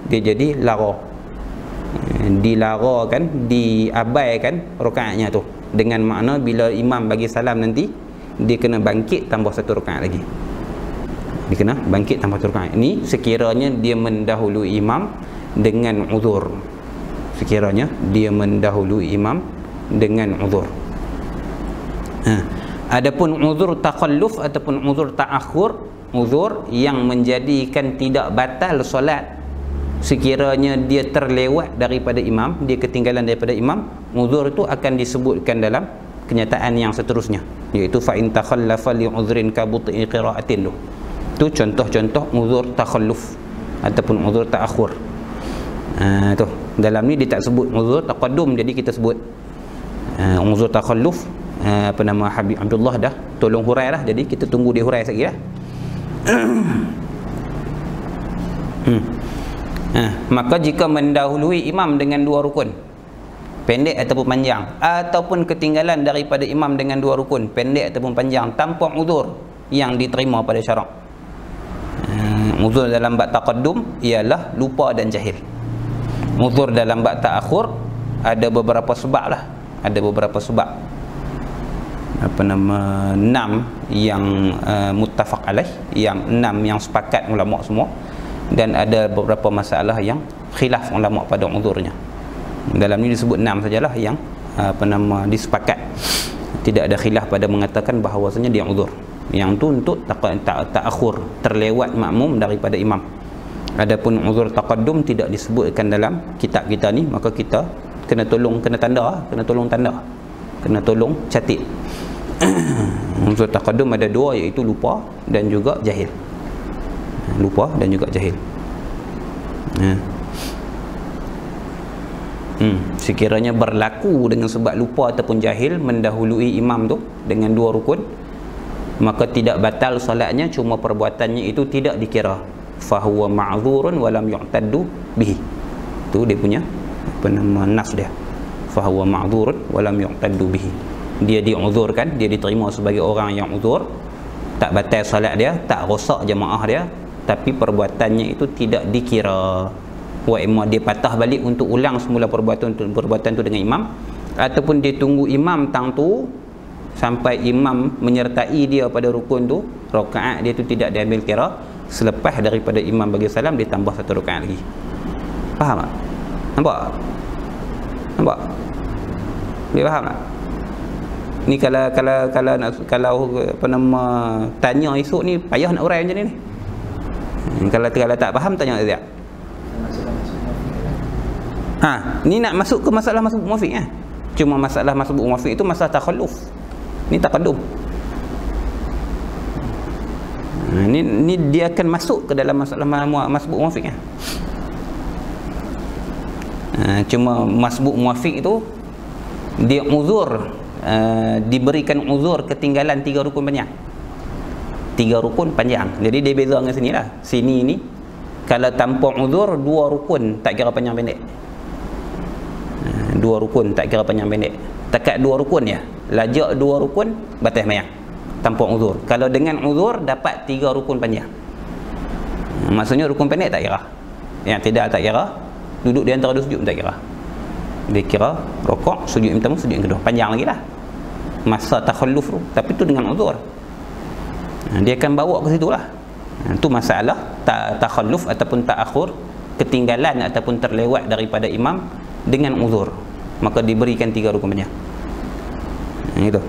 Dia jadi lara. Ha, dilarakan diabaikan rokaatnya tu. Dengan makna bila imam bagi salam nanti dia kena bangkit tambah satu rokaat lagi. Dia kena bangkit tambah satu rokaat ini sekiranya dia mendahului imam dengan uzur. Sekiranya dia mendahului imam dengan uzur. Ha. Adapun uzur takhalluf ataupun uzur ta'akhur, uzur yang menjadikan tidak batal solat sekiranya dia terlewat daripada imam, dia ketinggalan daripada imam, uzur itu akan disebutkan dalam kenyataan yang seterusnya, iaitu fa in takhallafa li uzrin ka buti qira'atin tu. Tu contoh-contoh uzur takhalluf ataupun uzur ta'akhur. Ha, tu. Dalam ni dia tak sebut uzur taqaddum jadi kita sebut uh, uzur takhalluf uh, apa nama Habib Abdullah dah. Tolong hurai lah. Jadi kita tunggu dia hurai sekejap. Lah hmm. uh, maka jika mendahului imam dengan dua rukun pendek ataupun panjang ataupun ketinggalan daripada imam dengan dua rukun pendek ataupun panjang tanpa uzur yang diterima pada syarak. Uh, uzur dalam bab taqaddum ialah lupa dan jahil. Uzur dalam bab ta'akhur ada beberapa sebab lah. Ada beberapa sebab apa nama enam yang uh, muttafaq alaih yang enam yang sepakat ulama semua. Dan ada beberapa masalah yang khilaf ulama pada uzurnya. Dalam ni disebut enam sajalah yang uh, apa nama disepakat. Tidak ada khilaf pada mengatakan bahawasanya dia uzur. Yang tu untuk tak tak ta'akhur terlewat makmum daripada imam. Adapun uzur taqaddum tidak disebutkan dalam kitab kita ni maka kita kena tolong kena tanda kena tolong tanda kena tolong catik. Unsur taqaddum ada dua iaitu lupa dan juga jahil. Lupa dan juga jahil. Ha. hmm. sekiranya berlaku dengan sebab lupa ataupun jahil mendahului imam tu dengan dua rukun maka tidak batal solatnya cuma perbuatannya itu tidak dikira. Fahuwa ma'zurun walam yu'taddu bihi. Tu dia punya apa nama nas dia fahuwa ma'zurun walam yu'taddu bihi dia diuzurkan dia diterima sebagai orang yang uzur. Tak batal salat dia tak rosak jemaah dia tapi perbuatannya itu tidak dikira. Wa imma dia patah balik untuk ulang semula perbuatan perbuatan tu dengan imam. Ataupun dia tunggu imam tang tu sampai imam menyertai dia pada rukun tu rakaat dia tu tidak diambil kira. Selepas daripada imam bagi salam dia tambah satu rakaat lagi. Faham tak? Nampak? Nampak boleh faham tak ni kalau kalau kalau nak kalau apa nama tanya esok ni payah nak urai macam ni ni kalau kalau tak faham tanya dia Ha, ni nak masuk ke masalah masuk muafiq eh. Cuma masalah masuk muafiq itu masalah takhalluf. Ni taqaddum. Ha, ni ni dia akan masuk ke dalam masalah masbuk muafiq eh. Ha, cuma masbuk muafiq itu dia uzur uh, diberikan uzur ketinggalan tiga rukun panjang. Tiga rukun panjang. Jadi dia beza dengan sini lah. Sini ni kalau tanpa uzur dua rukun tak kira panjang pendek. Dua rukun tak kira panjang pendek. Takat dua rukun ya. Lajak dua rukun batas mayang. Tanpa uzur. Kalau dengan uzur dapat tiga rukun panjang. Maksudnya rukun pendek tak kira. Yang tidak tak kira duduk di antara dua sujud tak kira dia kira rokok sujud yang pertama sujud yang kedua. Panjang lagi lah. Masa takhalluf tu. Tapi tu dengan uzur. Dia akan bawa ke situ lah. Itu masalah tak takhalluf ataupun tak akhur ketinggalan ataupun terlewat daripada imam dengan uzur. Maka diberikan tiga rukun banyak yang itu.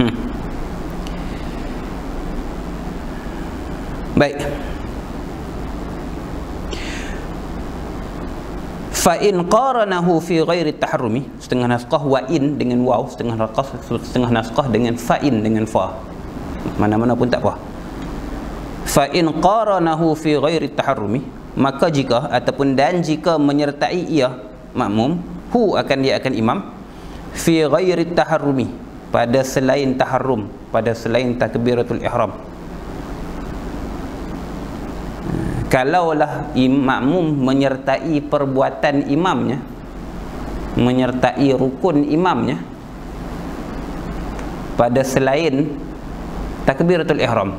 Hmm. baik fa in qaranahu fi ghairi taharrumi setengah naskah wa in dengan waw setengah naskah setengah naskah dengan fa in dengan fa. Mana-mana pun tak apa fa in qaranahu fi ghairi taharrumi maka jika ataupun dan jika menyertai ia makmum hu akan dia akan imam fi ghairi taharrumi pada selain taharrum pada selain takbiratul ihram kalaulah makmum menyertai perbuatan imamnya menyertai rukun imamnya pada selain takbiratul ihram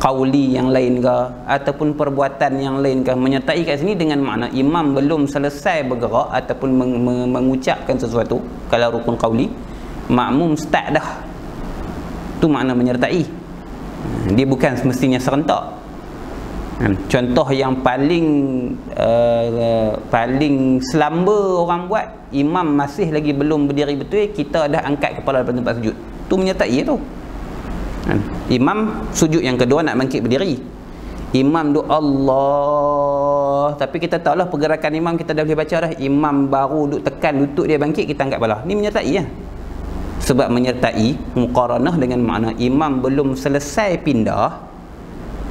qauli yang lain ke ataupun perbuatan yang lain ke menyertai kat sini dengan makna imam belum selesai bergerak ataupun meng meng mengucapkan sesuatu kalau rukun qauli makmum start dah tu makna menyertai dia bukan semestinya serentak? Contoh yang paling uh, paling selamba orang buat imam masih lagi belum berdiri betul kita dah angkat kepala daripada tempat sujud. Tu menyertai tu. Kan? imam sujud yang kedua nak bangkit berdiri. Imam doa Allah. Tapi kita tahu lah pergerakan imam kita dah boleh baca dah. Imam baru duk tekan lutut dia bangkit kita angkat kepala. Ni menyertai ya sebab menyertai muqaranah dengan makna imam belum selesai pindah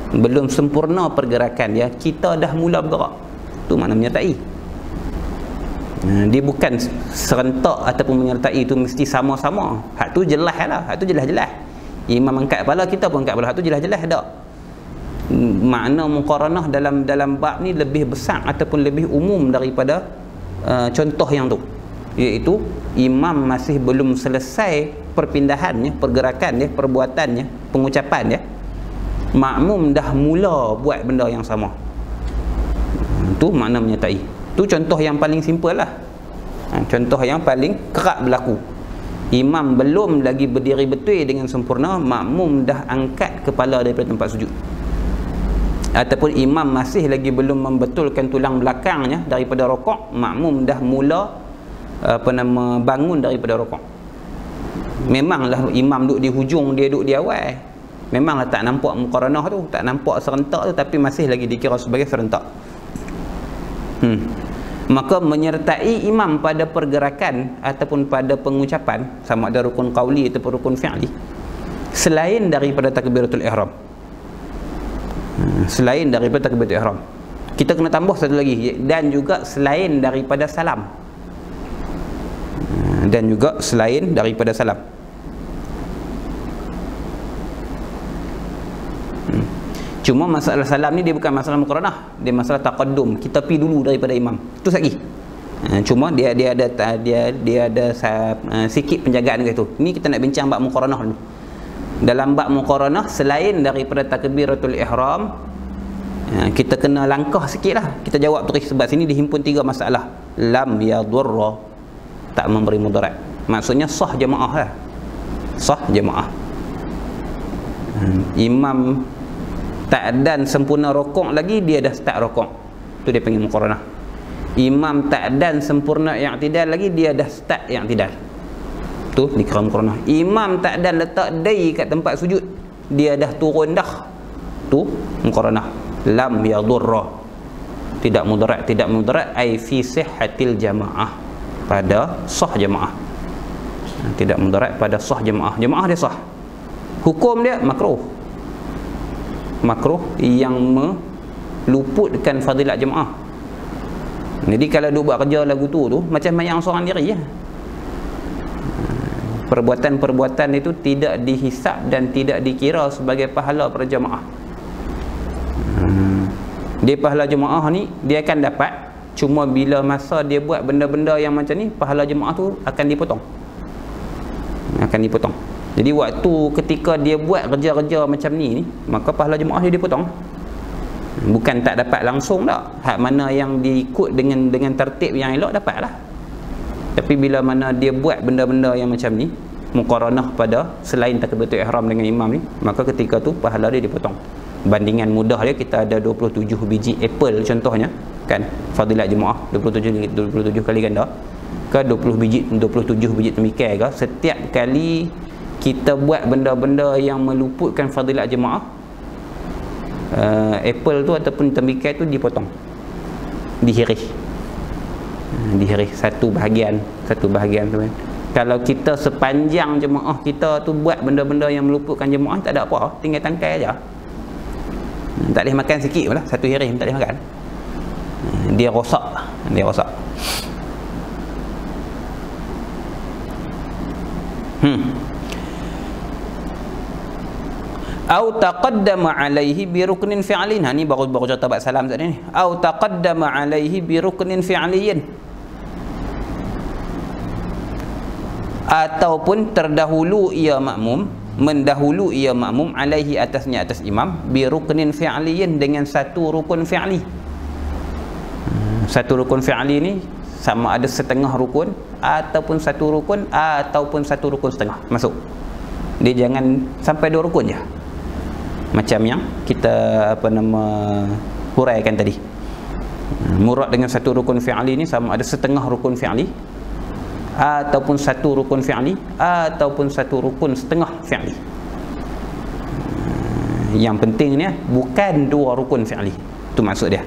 belum sempurna pergerakan dia kita dah mula bergerak. Tu makna menyertai. Ha, dia bukan serentak ataupun menyertai itu mesti sama-sama. Hak tu jelas lah. Hak tu jelas-jelas. Imam angkat kepala kita pun angkat kepala. Tu jelas-jelas tak? Makna muqaranah dalam dalam bab ni lebih besar ataupun lebih umum daripada uh, contoh yang tu. Iaitu imam masih belum selesai perpindahannya pergerakannya perbuatannya pengucapannya makmum dah mula buat benda yang sama. Tu makna menyertai tu contoh yang paling simple lah. Ha, contoh yang paling kerap berlaku. Imam belum lagi berdiri betul dengan sempurna makmum dah angkat kepala daripada tempat sujud. Ataupun imam masih lagi belum membetulkan tulang belakangnya daripada rokok makmum dah mula apa nama bangun daripada rokok. Memanglah imam duduk di hujung dia duduk di awal memanglah tak nampak mukaranah tu tak nampak serentak tu tapi masih lagi dikira sebagai serentak. Hmm. Maka menyertai imam pada pergerakan ataupun pada pengucapan sama ada rukun qauli ataupun rukun fi'li selain daripada takbiratul ihram. Hmm, selain daripada takbiratul ihram. Kita kena tambah satu lagi dan juga selain daripada salam. Hmm, dan juga selain daripada salam Cuma masalah salam ni dia bukan masalah muqaranah. Dia masalah taqaddum. Kita pi dulu daripada imam. Tu lagi. uh, cuma dia dia ada dia dia ada uh, sikit penjagaan dekat tu ni kita nak bincang bab muqaranah dulu dalam bab muqaranah selain daripada takbiratul ihram uh, kita kena langkah sikitlah kita jawab terus sebab sini dihimpun tiga masalah lam yadurra tak memberi mudarat maksudnya sah jemaah lah sah jemaah imam tak dan sempurna rokok lagi dia dah start rokok. Tu dia panggil muqaranah imam tak dan sempurna yang tidak lagi dia dah start yang tidak. Tu dikira muqaranah imam tak dan letak dai kat tempat sujud dia dah turun dah. Tu muqaranah lam yadurra. Tidak mudarat tidak mudarat. Ai fi sihhatil jamaah. Pada sah jamaah. Tidak mudarat pada sah jamaah. Jamaah dia sah. Hukum dia makruh makruh yang meluputkan fadilat jemaah jadi kalau dia buat kerja lagu tu tu macam mayang seorang diri ya. perbuatan-perbuatan itu tidak dihisap dan tidak dikira sebagai pahala para jemaah hmm. dia pahala jemaah ni dia akan dapat cuma bila masa dia buat benda-benda yang macam ni pahala jemaah tu akan dipotong akan dipotong jadi waktu ketika dia buat kerja-kerja macam ni ni, maka pahala jemaah dia dipotong. Bukan tak dapat langsung tak. Hak mana yang diikut dengan dengan tertib yang elok dapatlah. Tapi bila mana dia buat benda-benda yang macam ni, muqaranah pada selain takbiratul ihram dengan imam ni, maka ketika tu pahala dia dipotong. Bandingan mudah dia kita ada 27 biji apple contohnya kan fadilat jemaah 27 27 kali ganda ke 20 biji 27 biji temikai ke setiap kali kita buat benda-benda yang meluputkan fadilat jemaah uh, apple tu ataupun tembikai tu dipotong dihiris. Uh, dihiris satu bahagian satu bahagian tu kan. Kalau kita sepanjang jemaah kita tu buat benda-benda yang meluputkan jemaah tak ada apa tinggal tangkai aja. Uh, tak boleh makan sikit pula satu hiris tak boleh makan. Dia rosak dia rosak. Hmm au taqaddama alaihi bi ruknin fi'lin. Ha ni baru baru cerita bab salam tadi ni. Au taqaddama alaihi bi ruknin fi'liyin. Ataupun terdahulu ia makmum mendahulu ia makmum alaihi atasnya atas imam bi ruknin fi'liyin dengan satu rukun fi'li. Hmm, satu rukun fi'li ni sama ada setengah rukun ataupun satu rukun ataupun satu rukun setengah. Masuk. Dia jangan sampai dua rukun je macam yang kita apa nama huraikan tadi. Murad dengan satu rukun fi'ali ni sama ada setengah rukun fi'ali ataupun satu rukun fi'ali ataupun satu rukun setengah fi'ali yang pentingnya bukan dua rukun fi'ali itu maksud dia.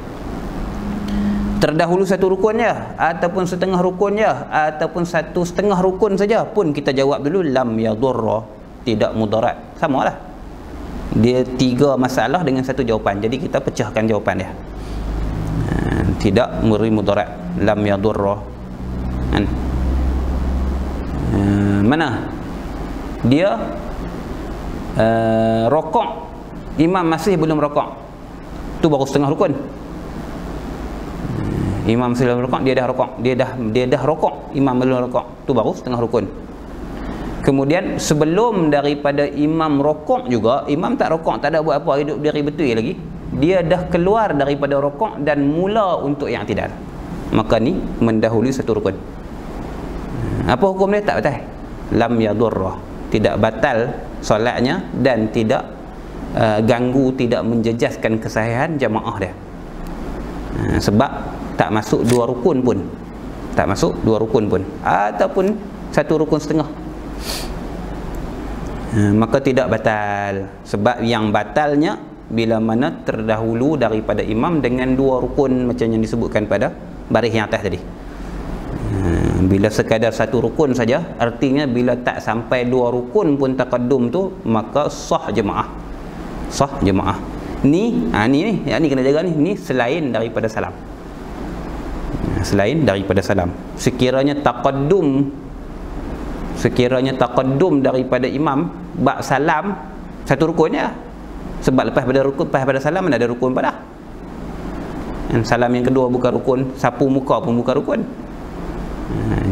Terdahulu satu rukunnya ataupun setengah rukunnya ataupun satu setengah rukun saja pun kita jawab dulu lam yadurra. Tidak mudarat. Samalah dia tiga masalah dengan satu jawapan. Jadi kita pecahkan jawapan dia. Ha, tidak muri mudarat lam yadurra kan? Ha, mana? Dia uh, rokok. Imam masih belum rokok. Tu baru setengah rukun. Imam masih belum rokok dia dah rokok. Dia dah dia dah rokok. Imam belum rokok. Tu baru setengah rukun Kemudian sebelum daripada imam rokok juga, imam tak rokok, tak ada buat apa, hidup diri betul lagi. Dia dah keluar daripada rokok dan mula untuk yang tidak. Maka ni mendahului satu rukun. Apa hukum dia? Tak betul. Lam yadurrah. Tidak batal solatnya dan tidak uh, ganggu, tidak menjejaskan kesahihan jamaah dia. Uh, sebab tak masuk dua rukun pun. Tak masuk dua rukun pun. Ataupun satu rukun setengah Ha, maka tidak batal. Sebab yang batalnya bila mana terdahulu daripada imam dengan dua rukun macam yang disebutkan pada baris yang atas tadi. Ha, bila sekadar satu rukun saja artinya bila tak sampai dua rukun pun taqaddum tu maka sah jemaah. Sah jemaah. Ni ha, ni ni yang ni kena jaga ni. Ni selain daripada salam. Ha, selain daripada salam. Sekiranya taqaddum sekiranya taqaddum daripada imam bak salam satu rukunnya sebab lepas pada rukun lepas pada salam mana ada rukun pada dan salam yang kedua bukan rukun sapu muka pun bukan rukun.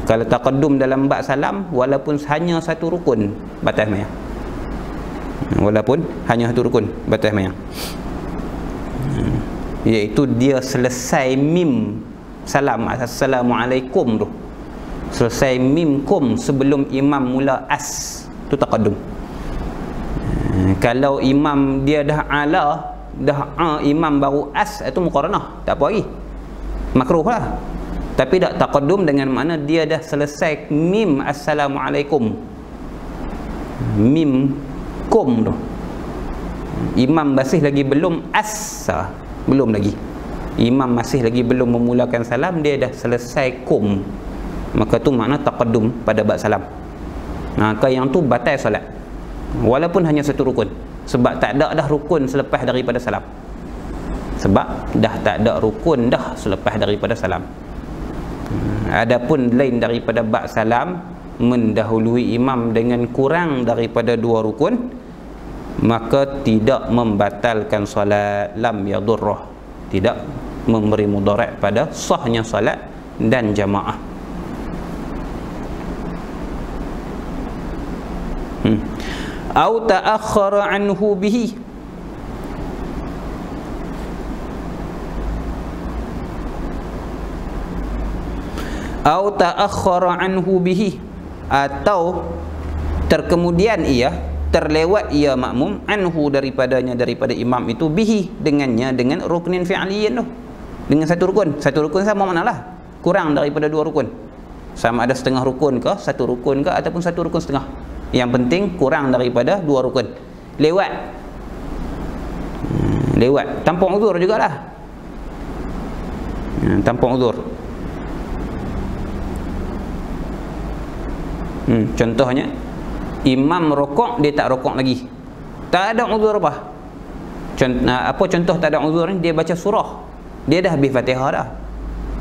Kalau taqaddum dalam bab salam walaupun hanya satu rukun batas mayang walaupun hanya satu rukun batas mayang iaitu dia selesai mim salam assalamualaikum tu. Selesai mim kum sebelum imam mula as tu taqaddum kalau imam dia dah ala dah a imam baru as itu muqaranah tak apa lagi. Makruh lah. Tapi tak taqaddum dengan mana dia dah selesai mim assalamualaikum. Mim kum tu. Imam masih lagi belum as belum lagi. Imam masih lagi belum memulakan salam dia dah selesai kum maka tu makna taqaddum pada bab salam. Maka yang tu batal solat walaupun hanya satu rukun. Sebab tak ada dah rukun selepas daripada salam. Sebab dah tak ada rukun dah selepas daripada salam. Hmm, adapun lain daripada bab salam mendahului imam dengan kurang daripada dua rukun maka tidak membatalkan solat lam yadurrah. Tidak memberi mudarat pada sahnya solat dan jamaah au ta'akhkhara anhu bihi. Au ta'akhkhara anhu bihi. Atau terkemudian ia terlewat ia makmum anhu daripadanya daripada imam itu bihi dengannya dengan ruknin fi'liyin tu. Dengan satu rukun. Satu rukun sama manalah kurang daripada dua rukun. Sama ada setengah rukun ke satu rukun ke ataupun satu rukun setengah yang penting kurang daripada dua rukun. Lewat. Hmm, lewat. Tanpa uzur jugalah. Hmm, tanpa uzur. Hmm, contohnya imam rokok dia tak rokok lagi. Tak ada uzur apa. Contoh, apa contoh tak ada uzur ni dia baca surah. Dia dah habis fatihah dah.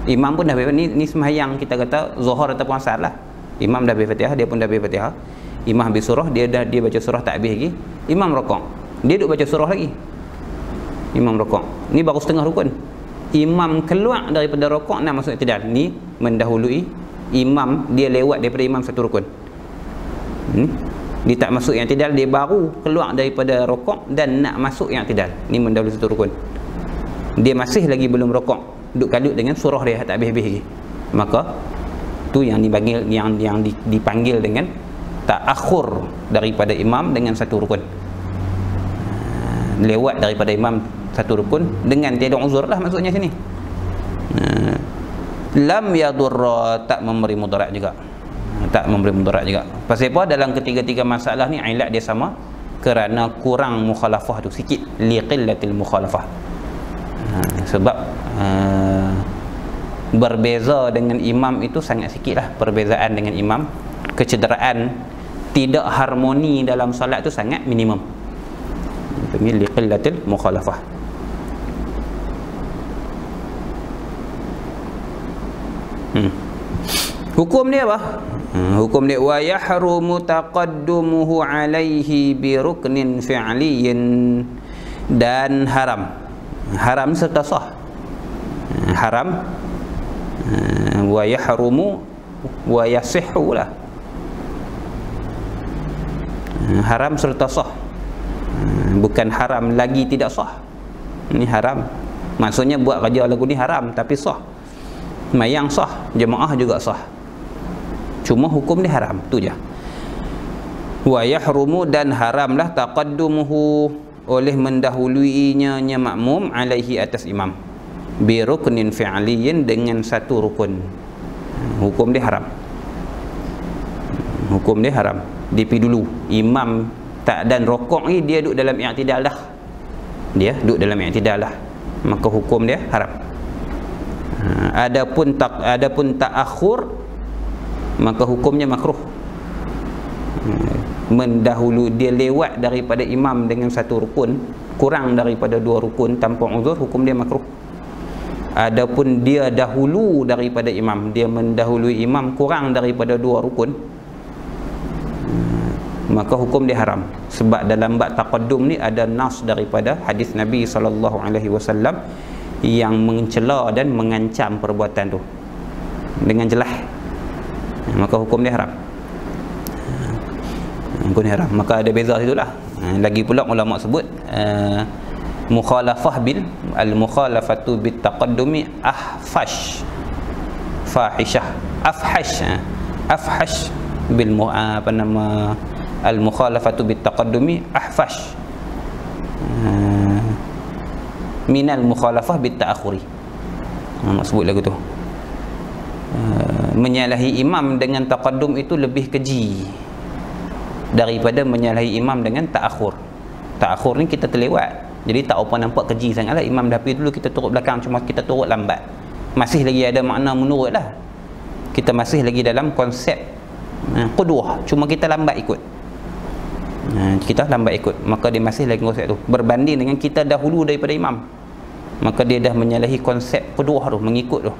Imam pun dah habis. Ni, ni semayang kita kata zuhur ataupun asar lah. Imam dah habis fatihah dia pun dah habis fatihah imam habis surah dia dah dia baca surah tak habis lagi. Imam rokok. Dia duduk baca surah lagi. Imam rokok. Ni baru setengah rukun. Imam keluar daripada rokok nak masuk tidak. Ni mendahului imam dia lewat daripada imam satu rukun. Hmm? dia tak masuk yang tidak dia baru keluar daripada rokok dan nak masuk yang tidak. Ni mendahului satu rukun. Dia masih lagi belum rokok. Duduk kalut dengan surah dia tak habis-habis lagi. Maka tu yang dipanggil yang yang dipanggil dengan ta'akhur daripada imam dengan satu rukun. Lewat daripada imam satu rukun dengan tiada uzur lah maksudnya sini. Lam yadurra tak memberi mudarat juga. Tak memberi mudarat juga. Pasal apa? Dalam ketiga-tiga masalah ni ilat dia sama kerana kurang mukhalafah tu sikit. Liqillatil mukhalafah. Ha, sebab uh, berbeza dengan imam itu sangat sikit lah. Perbezaan dengan imam. Kecederaan tidak harmoni dalam solat tu sangat minimum ini liqillatil mukhalafah hmm. hukum dia apa hmm. hukum dia wa yahrumu taqaddumuhu alaihi bi ruknin fi'liyin dan haram haram serta sah hmm, haram hmm. wa yahrumu wa yasihhu lah Hmm, haram serta sah. Hmm, bukan haram lagi tidak sah. Ini haram. Maksudnya buat kerja lagu ni haram tapi sah. Mayang sah jemaah juga sah. Cuma hukum dia haram tu je. Wa yahrumu dan haramlah taqaddumuhu oleh mendahuluinya nya makmum alaihi atas imam. Bi ruknin fi'liyin dengan satu rukun. Hmm, hukum dia haram. Hukum dia haram DP dulu. Imam tak dan rokok ni dia duduk dalam i'tidal dah. Dia duduk dalam i'tidal dah. Maka hukum dia haram. Ha, adapun tak adapun ta'akhur maka hukumnya makruh. Ha, mendahulu dia lewat daripada imam dengan satu rukun kurang daripada dua rukun tanpa uzur hukum dia makruh. Adapun dia dahulu daripada imam dia mendahului imam kurang daripada dua rukun maka hukum dia haram. Sebab dalam bab taqaddum ni ada nas daripada hadis Nabi sallallahu alaihi wasallam yang mencela dan mengancam perbuatan tu. Dengan jelas. Maka hukum dia haram. Hukum dia haram. Maka ada beza situ lah. Lagi pula ulama sebut uh, mukhalafah bil al mukhalafatu bit taqaddumi ahfash fahishah afhash afhash bil apa nama al mukhalafatu bit taqaddumi ahfash minal mukhalafah bit ta'akhuri ha, sebut lagu tu. Uh, menyalahi imam dengan taqaddum itu lebih keji daripada menyalahi imam dengan ta'akhur. Ta'akhur ni kita terlewat. Jadi tak apa nampak keji sangatlah imam dah pergi dulu kita turut belakang cuma kita turut lambat. Masih lagi ada makna menurut lah. Kita masih lagi dalam konsep uh, qudwah cuma kita lambat ikut uh, kita lambat ikut. Maka dia masih lagi konsep tu. Berbanding dengan kita dahulu daripada imam. Maka dia dah menyalahi konsep kedua tu mengikut tu.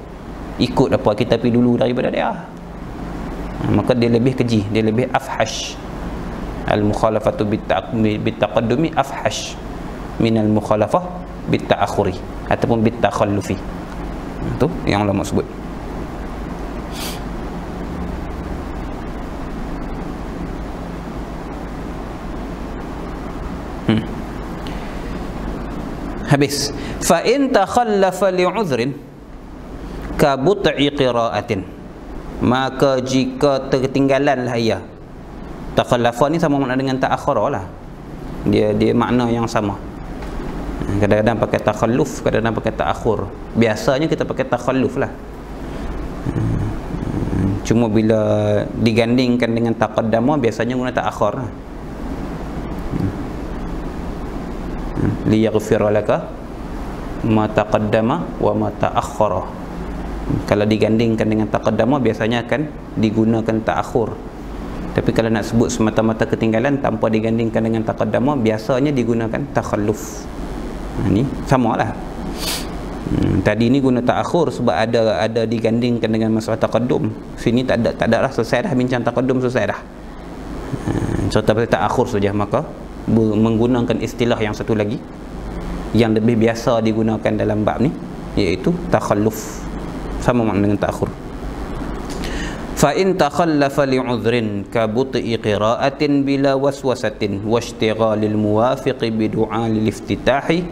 Ikut apa kita pergi dulu daripada dia. Ha, maka dia lebih keji dia lebih afhash. Al mukhalafatu bit taqaddumi afhash. Min al mukhalafah bit ta'akhuri. Ataupun bit takhallufi. Tu yang ulama sebut habis. Fa in takhallafa li'udhrin ka but'i qira'atin maka jika tertinggalan lah takhallafa ni sama makna dengan ta'akhara lah. Dia dia makna yang sama. Kadang-kadang pakai takhalluf kadang-kadang pakai ta'akhur biasanya kita pakai takhalluf lah. Cuma bila digandingkan dengan taqaddama biasanya guna ta'akhur lah liyaghfir laka ma taqaddama wa ma ta'akhkhara. Kalau digandingkan dengan taqaddama biasanya akan digunakan ta'akhur. Tapi kalau nak sebut semata-mata ketinggalan tanpa digandingkan dengan taqaddama biasanya digunakan takhalluf. Ha, ni samalah. Hmm, tadi ni guna ta'akhur sebab ada ada digandingkan dengan masalah taqaddum. Sini tak ada tak ada lah selesai dah bincang taqaddum selesai dah. Hmm, cerita pasal ta'akhur saja maka menggunakan istilah yang satu lagi yang lebih biasa digunakan dalam bab ni iaitu takhalluf. Sama makna dengan ta'khur. Fa in takhallafa li'udhrin ka but'i qira'atin bila waswasatin washtighalil muwafiqi bi du'a lil iftitahi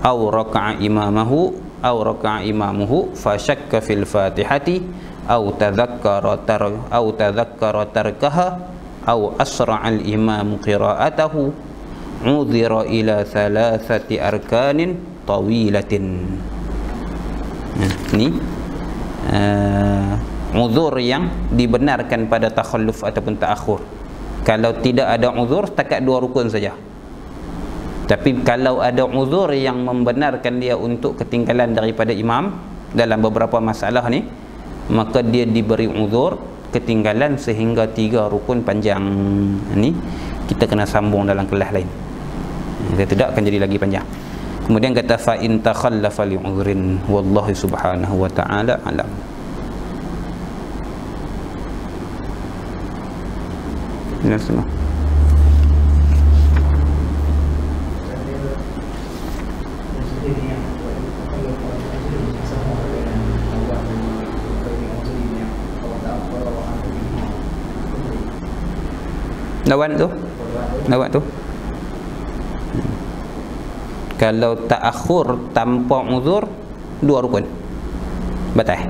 aw raka'a imamahu aw raka'a imamuhu fa shakka fil fatihati aw tadhakkara tar aw tadhakkara tarkaha أو أسرع الإمام قراءته عذر إلى ثلاثة أركان طويلة ini uh, uzur yang dibenarkan pada takhalluf ataupun ta'akhur. Kalau tidak ada uzur setakat dua rukun saja. Tapi kalau ada uzur yang membenarkan dia untuk ketinggalan daripada imam dalam beberapa masalah ni maka dia diberi uzur ketinggalan sehingga tiga rukun panjang. Ini kita kena sambung dalam kelas lain. Kita tidak akan jadi lagi panjang. Kemudian kata fa in takhallafa li udhrin wallahu subhanahu wa ta'ala alam. Ini semua lawan tu? Lawan tu? Kalau tak akhur tanpa uzur dua rukun. Batal.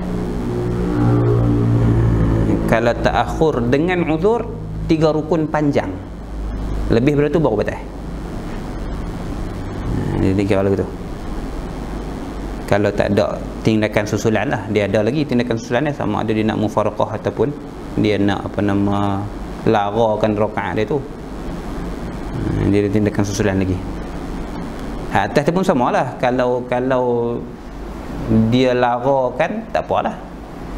Kalau tak akhur dengan uzur tiga rukun panjang. Lebih daripada tu baru batal. Jadi kalau gitu kalau tak ada tindakan susulan lah. Dia ada lagi tindakan susulan sama ada dia nak mufaraqah ataupun dia nak apa nama larakan rakaat dia tu. Hmm, dia tindakan susulan lagi. Ha, atas tu pun sama lah kalau kalau dia larakan tak apa lah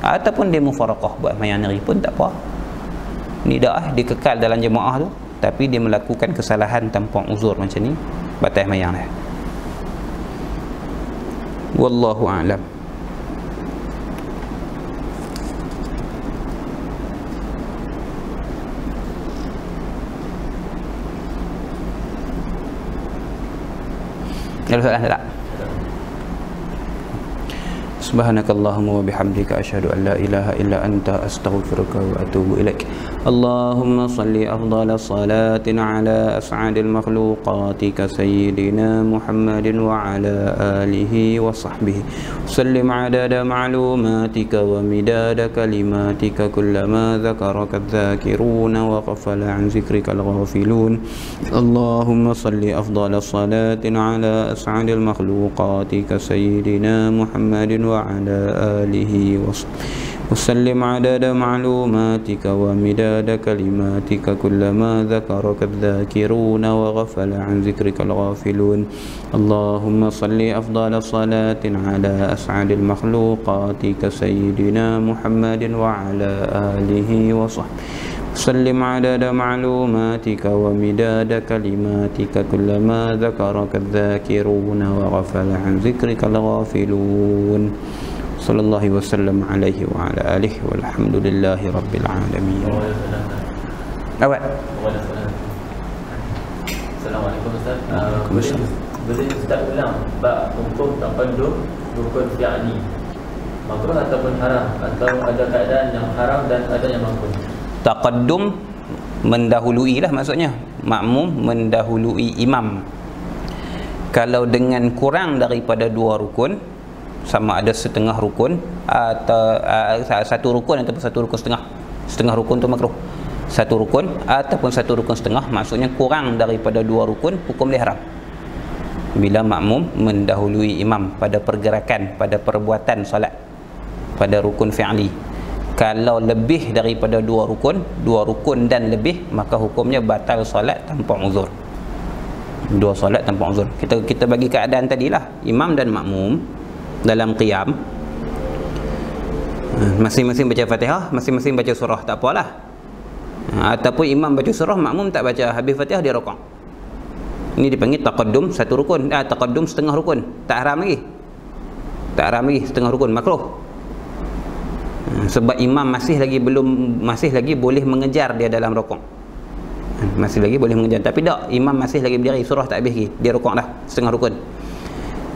ataupun dia mufarakah buat mayang neri pun tak apa ni dah ah dia kekal dalam jemaah tu. Tapi dia melakukan kesalahan tanpa uzur macam ni batas mayang dia. Wallahu a'lam Ada soalan tak? subhanakallahumma wa bihamdika asyhadu an la ilaha illa anta astaghfiruka wa atubu ilaik اللهم صل أفضل صلاة على أسعد المخلوقات كسيدنا محمد وعلى آله وصحبه. سلم عدد معلوماتك ومداد كلماتك كلما ذكرك الذاكرون وغفل عن ذكرك الغافلون. اللهم صل أفضل صلاة على أسعد المخلوقات كسيدنا محمد وعلى آله وصحبه وسلم عدد معلوماتك ومداد كلماتك كلما ذكرك الذاكرون وغفل عن ذكرك الغافلون. اللهم صل أفضل صلاة على أسعد المخلوقات كسيدنا محمد وعلى آله وصحبه. سلم عدد معلوماتك ومداد كلماتك كلما ذكرك الذاكرون وغفل عن ذكرك الغافلون صلى الله وسلم عليه وعلى آله والحمد لله رب العالمين أول Assalamualaikum Ustaz. Waalaikumsalam. Uh, boleh Ustaz ulang bab hukum taqaddum rukun fi'li. Makruh ataupun haram atau ada keadaan yang haram dan ada yang makruh. Taqaddum mendahului lah maksudnya. Makmum mendahului imam. Kalau dengan kurang daripada dua rukun, sama ada setengah rukun atau uh, satu rukun ataupun satu rukun setengah setengah rukun tu makruh satu rukun ataupun satu rukun setengah maksudnya kurang daripada dua rukun hukum dia haram bila makmum mendahului imam pada pergerakan pada perbuatan solat pada rukun fi'li kalau lebih daripada dua rukun dua rukun dan lebih maka hukumnya batal solat tanpa uzur. Dua solat tanpa uzur. Kita kita bagi keadaan tadilah imam dan makmum dalam qiyam. Ha, masing-masing baca fatihah masing-masing baca surah tak apalah. Ha, ataupun imam baca surah makmum tak baca habis fatihah dia rokok. Ini dipanggil taqaddum satu rukun. Ah, taqaddum setengah rukun. Tak haram lagi. Tak haram lagi setengah rukun. Makruh sebab imam masih lagi belum masih lagi boleh mengejar dia dalam rokok. Masih lagi boleh mengejar. Tapi tak imam masih lagi berdiri surah tak habis lagi. Dia rokok dah setengah rukun.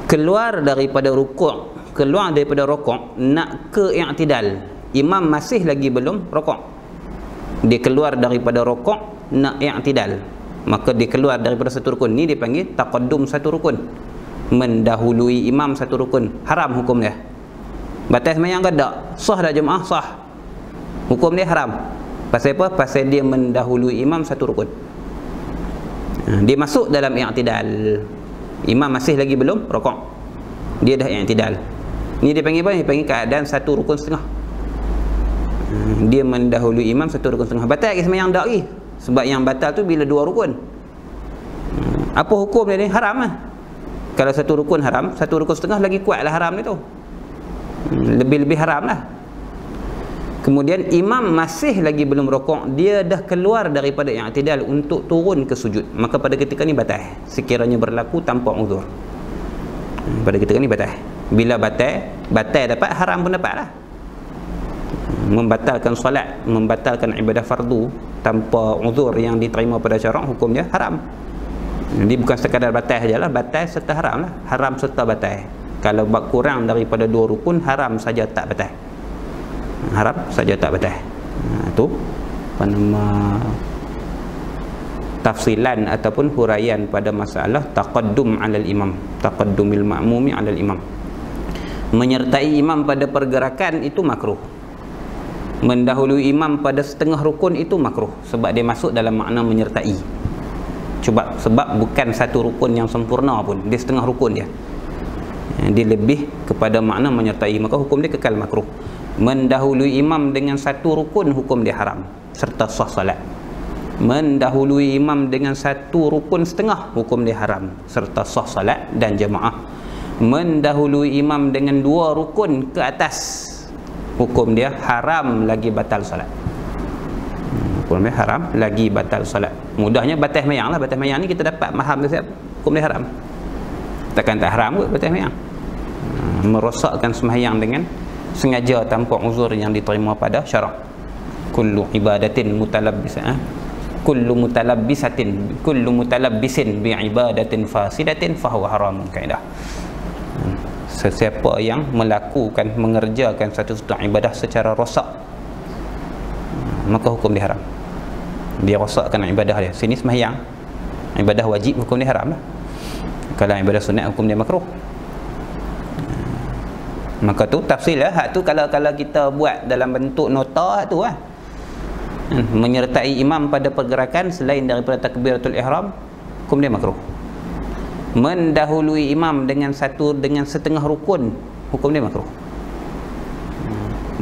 Keluar daripada rukuk keluar daripada rukuk nak ke i'tidal. Imam masih lagi belum rukuk dia keluar daripada rukuk nak i'tidal. Maka dia keluar daripada satu rukun. Ni dipanggil taqaddum satu rukun. Mendahului imam satu rukun. Haram hukum dia batas semayang ke tak? Sah dah jemaah sah. Hukum dia haram. Pasal apa? Pasal dia mendahului imam satu rukun. Ha, dia masuk dalam i'tidal. Imam masih lagi belum rokok. Dia dah tidak ni dia panggil apa dia panggil keadaan satu rukun setengah. Hmm, dia mendahului imam satu rukun setengah. Batal lagi semayang tak lagi? Sebab yang batal tu bila dua rukun. Hmm, apa hukum dia ni? Haram lah. Kalau satu rukun haram satu rukun setengah lagi kuat lah haram dia tu lebih-lebih haram lah Kemudian imam masih lagi belum rokok, dia dah keluar daripada yang tidak untuk turun ke sujud. Maka pada ketika ni batal. Sekiranya berlaku tanpa uzur. Pada ketika ni batal. Bila batal, batal dapat haram pun dapatlah. Membatalkan solat, membatalkan ibadah fardu tanpa uzur yang diterima pada syarak hukumnya haram. Jadi bukan sekadar batal sajalah, batal serta haram lah. Haram serta batal. Kalau buat kurang daripada dua rukun, haram saja tak batal haram saja tak batal ha, tu. Apa nama? Tafsilan ataupun huraian pada masalah taqaddum alal imam. Taqaddumil ma'mumi alal imam. Menyertai imam pada pergerakan itu makruh. Mendahului imam pada setengah rukun itu makruh. Sebab dia masuk dalam makna menyertai. Cuba sebab bukan satu rukun yang sempurna pun. Dia setengah rukun dia dia lebih kepada makna menyertai maka hukum dia kekal makruh. Mendahului imam dengan satu rukun hukum dia haram serta sah salat mendahului imam dengan satu rukun setengah hukum dia haram serta sah salat dan jemaah. Mendahului imam dengan dua rukun ke atas hukum dia haram lagi batal salat hmm, hukum dia haram lagi batal salat mudahnya batal mayang lah. Batal mayang ni kita dapat maham siap. Hukum dia haram takkan tak haram kot batal mayang hmm, merosakkan semayang dengan sengaja tanpa uzur yang diterima pada syarak. Kullu ibadatin mutalabbis eh? kullu mutalabbisatin kullu mutalabbisin bi ibadatin fasidatin fahuwa haramun kaidah sesiapa yang melakukan mengerjakan satu satu ibadah secara rosak maka hukum dia haram. Dia rosakkan ibadah dia. Sini sembahyang ibadah wajib hukum dia haram lah kalau ibadah sunat hukum dia makruh. Maka tu tafsir lah. Hak tu kalau kalau kita buat dalam bentuk nota tu lah. Hmm, menyertai imam pada pergerakan selain daripada takbiratul ihram hukum dia makruh. Mendahului imam dengan satu dengan setengah rukun hukum dia makruh.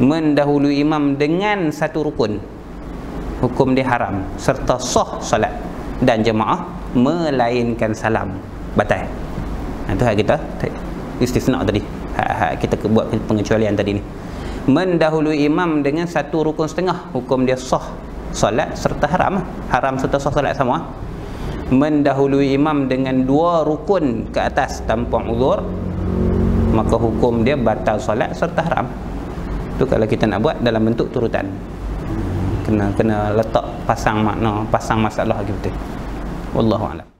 Mendahului imam dengan satu rukun hukum dia haram. Serta sah salat dan jemaah melainkan salam batal. Itu hak kita. Istisna tadi. Hak kita buat pengecualian tadi ni. Mendahului imam dengan satu rukun setengah. Hukum dia sah solat serta haram. Haram serta sah solat sama mendahului imam dengan dua rukun ke atas tanpa uzur maka hukum dia batal solat serta haram. Tu kalau kita nak buat dalam bentuk turutan. Kena kena letak pasang makna pasang masalah gitu. Wallahu a'lam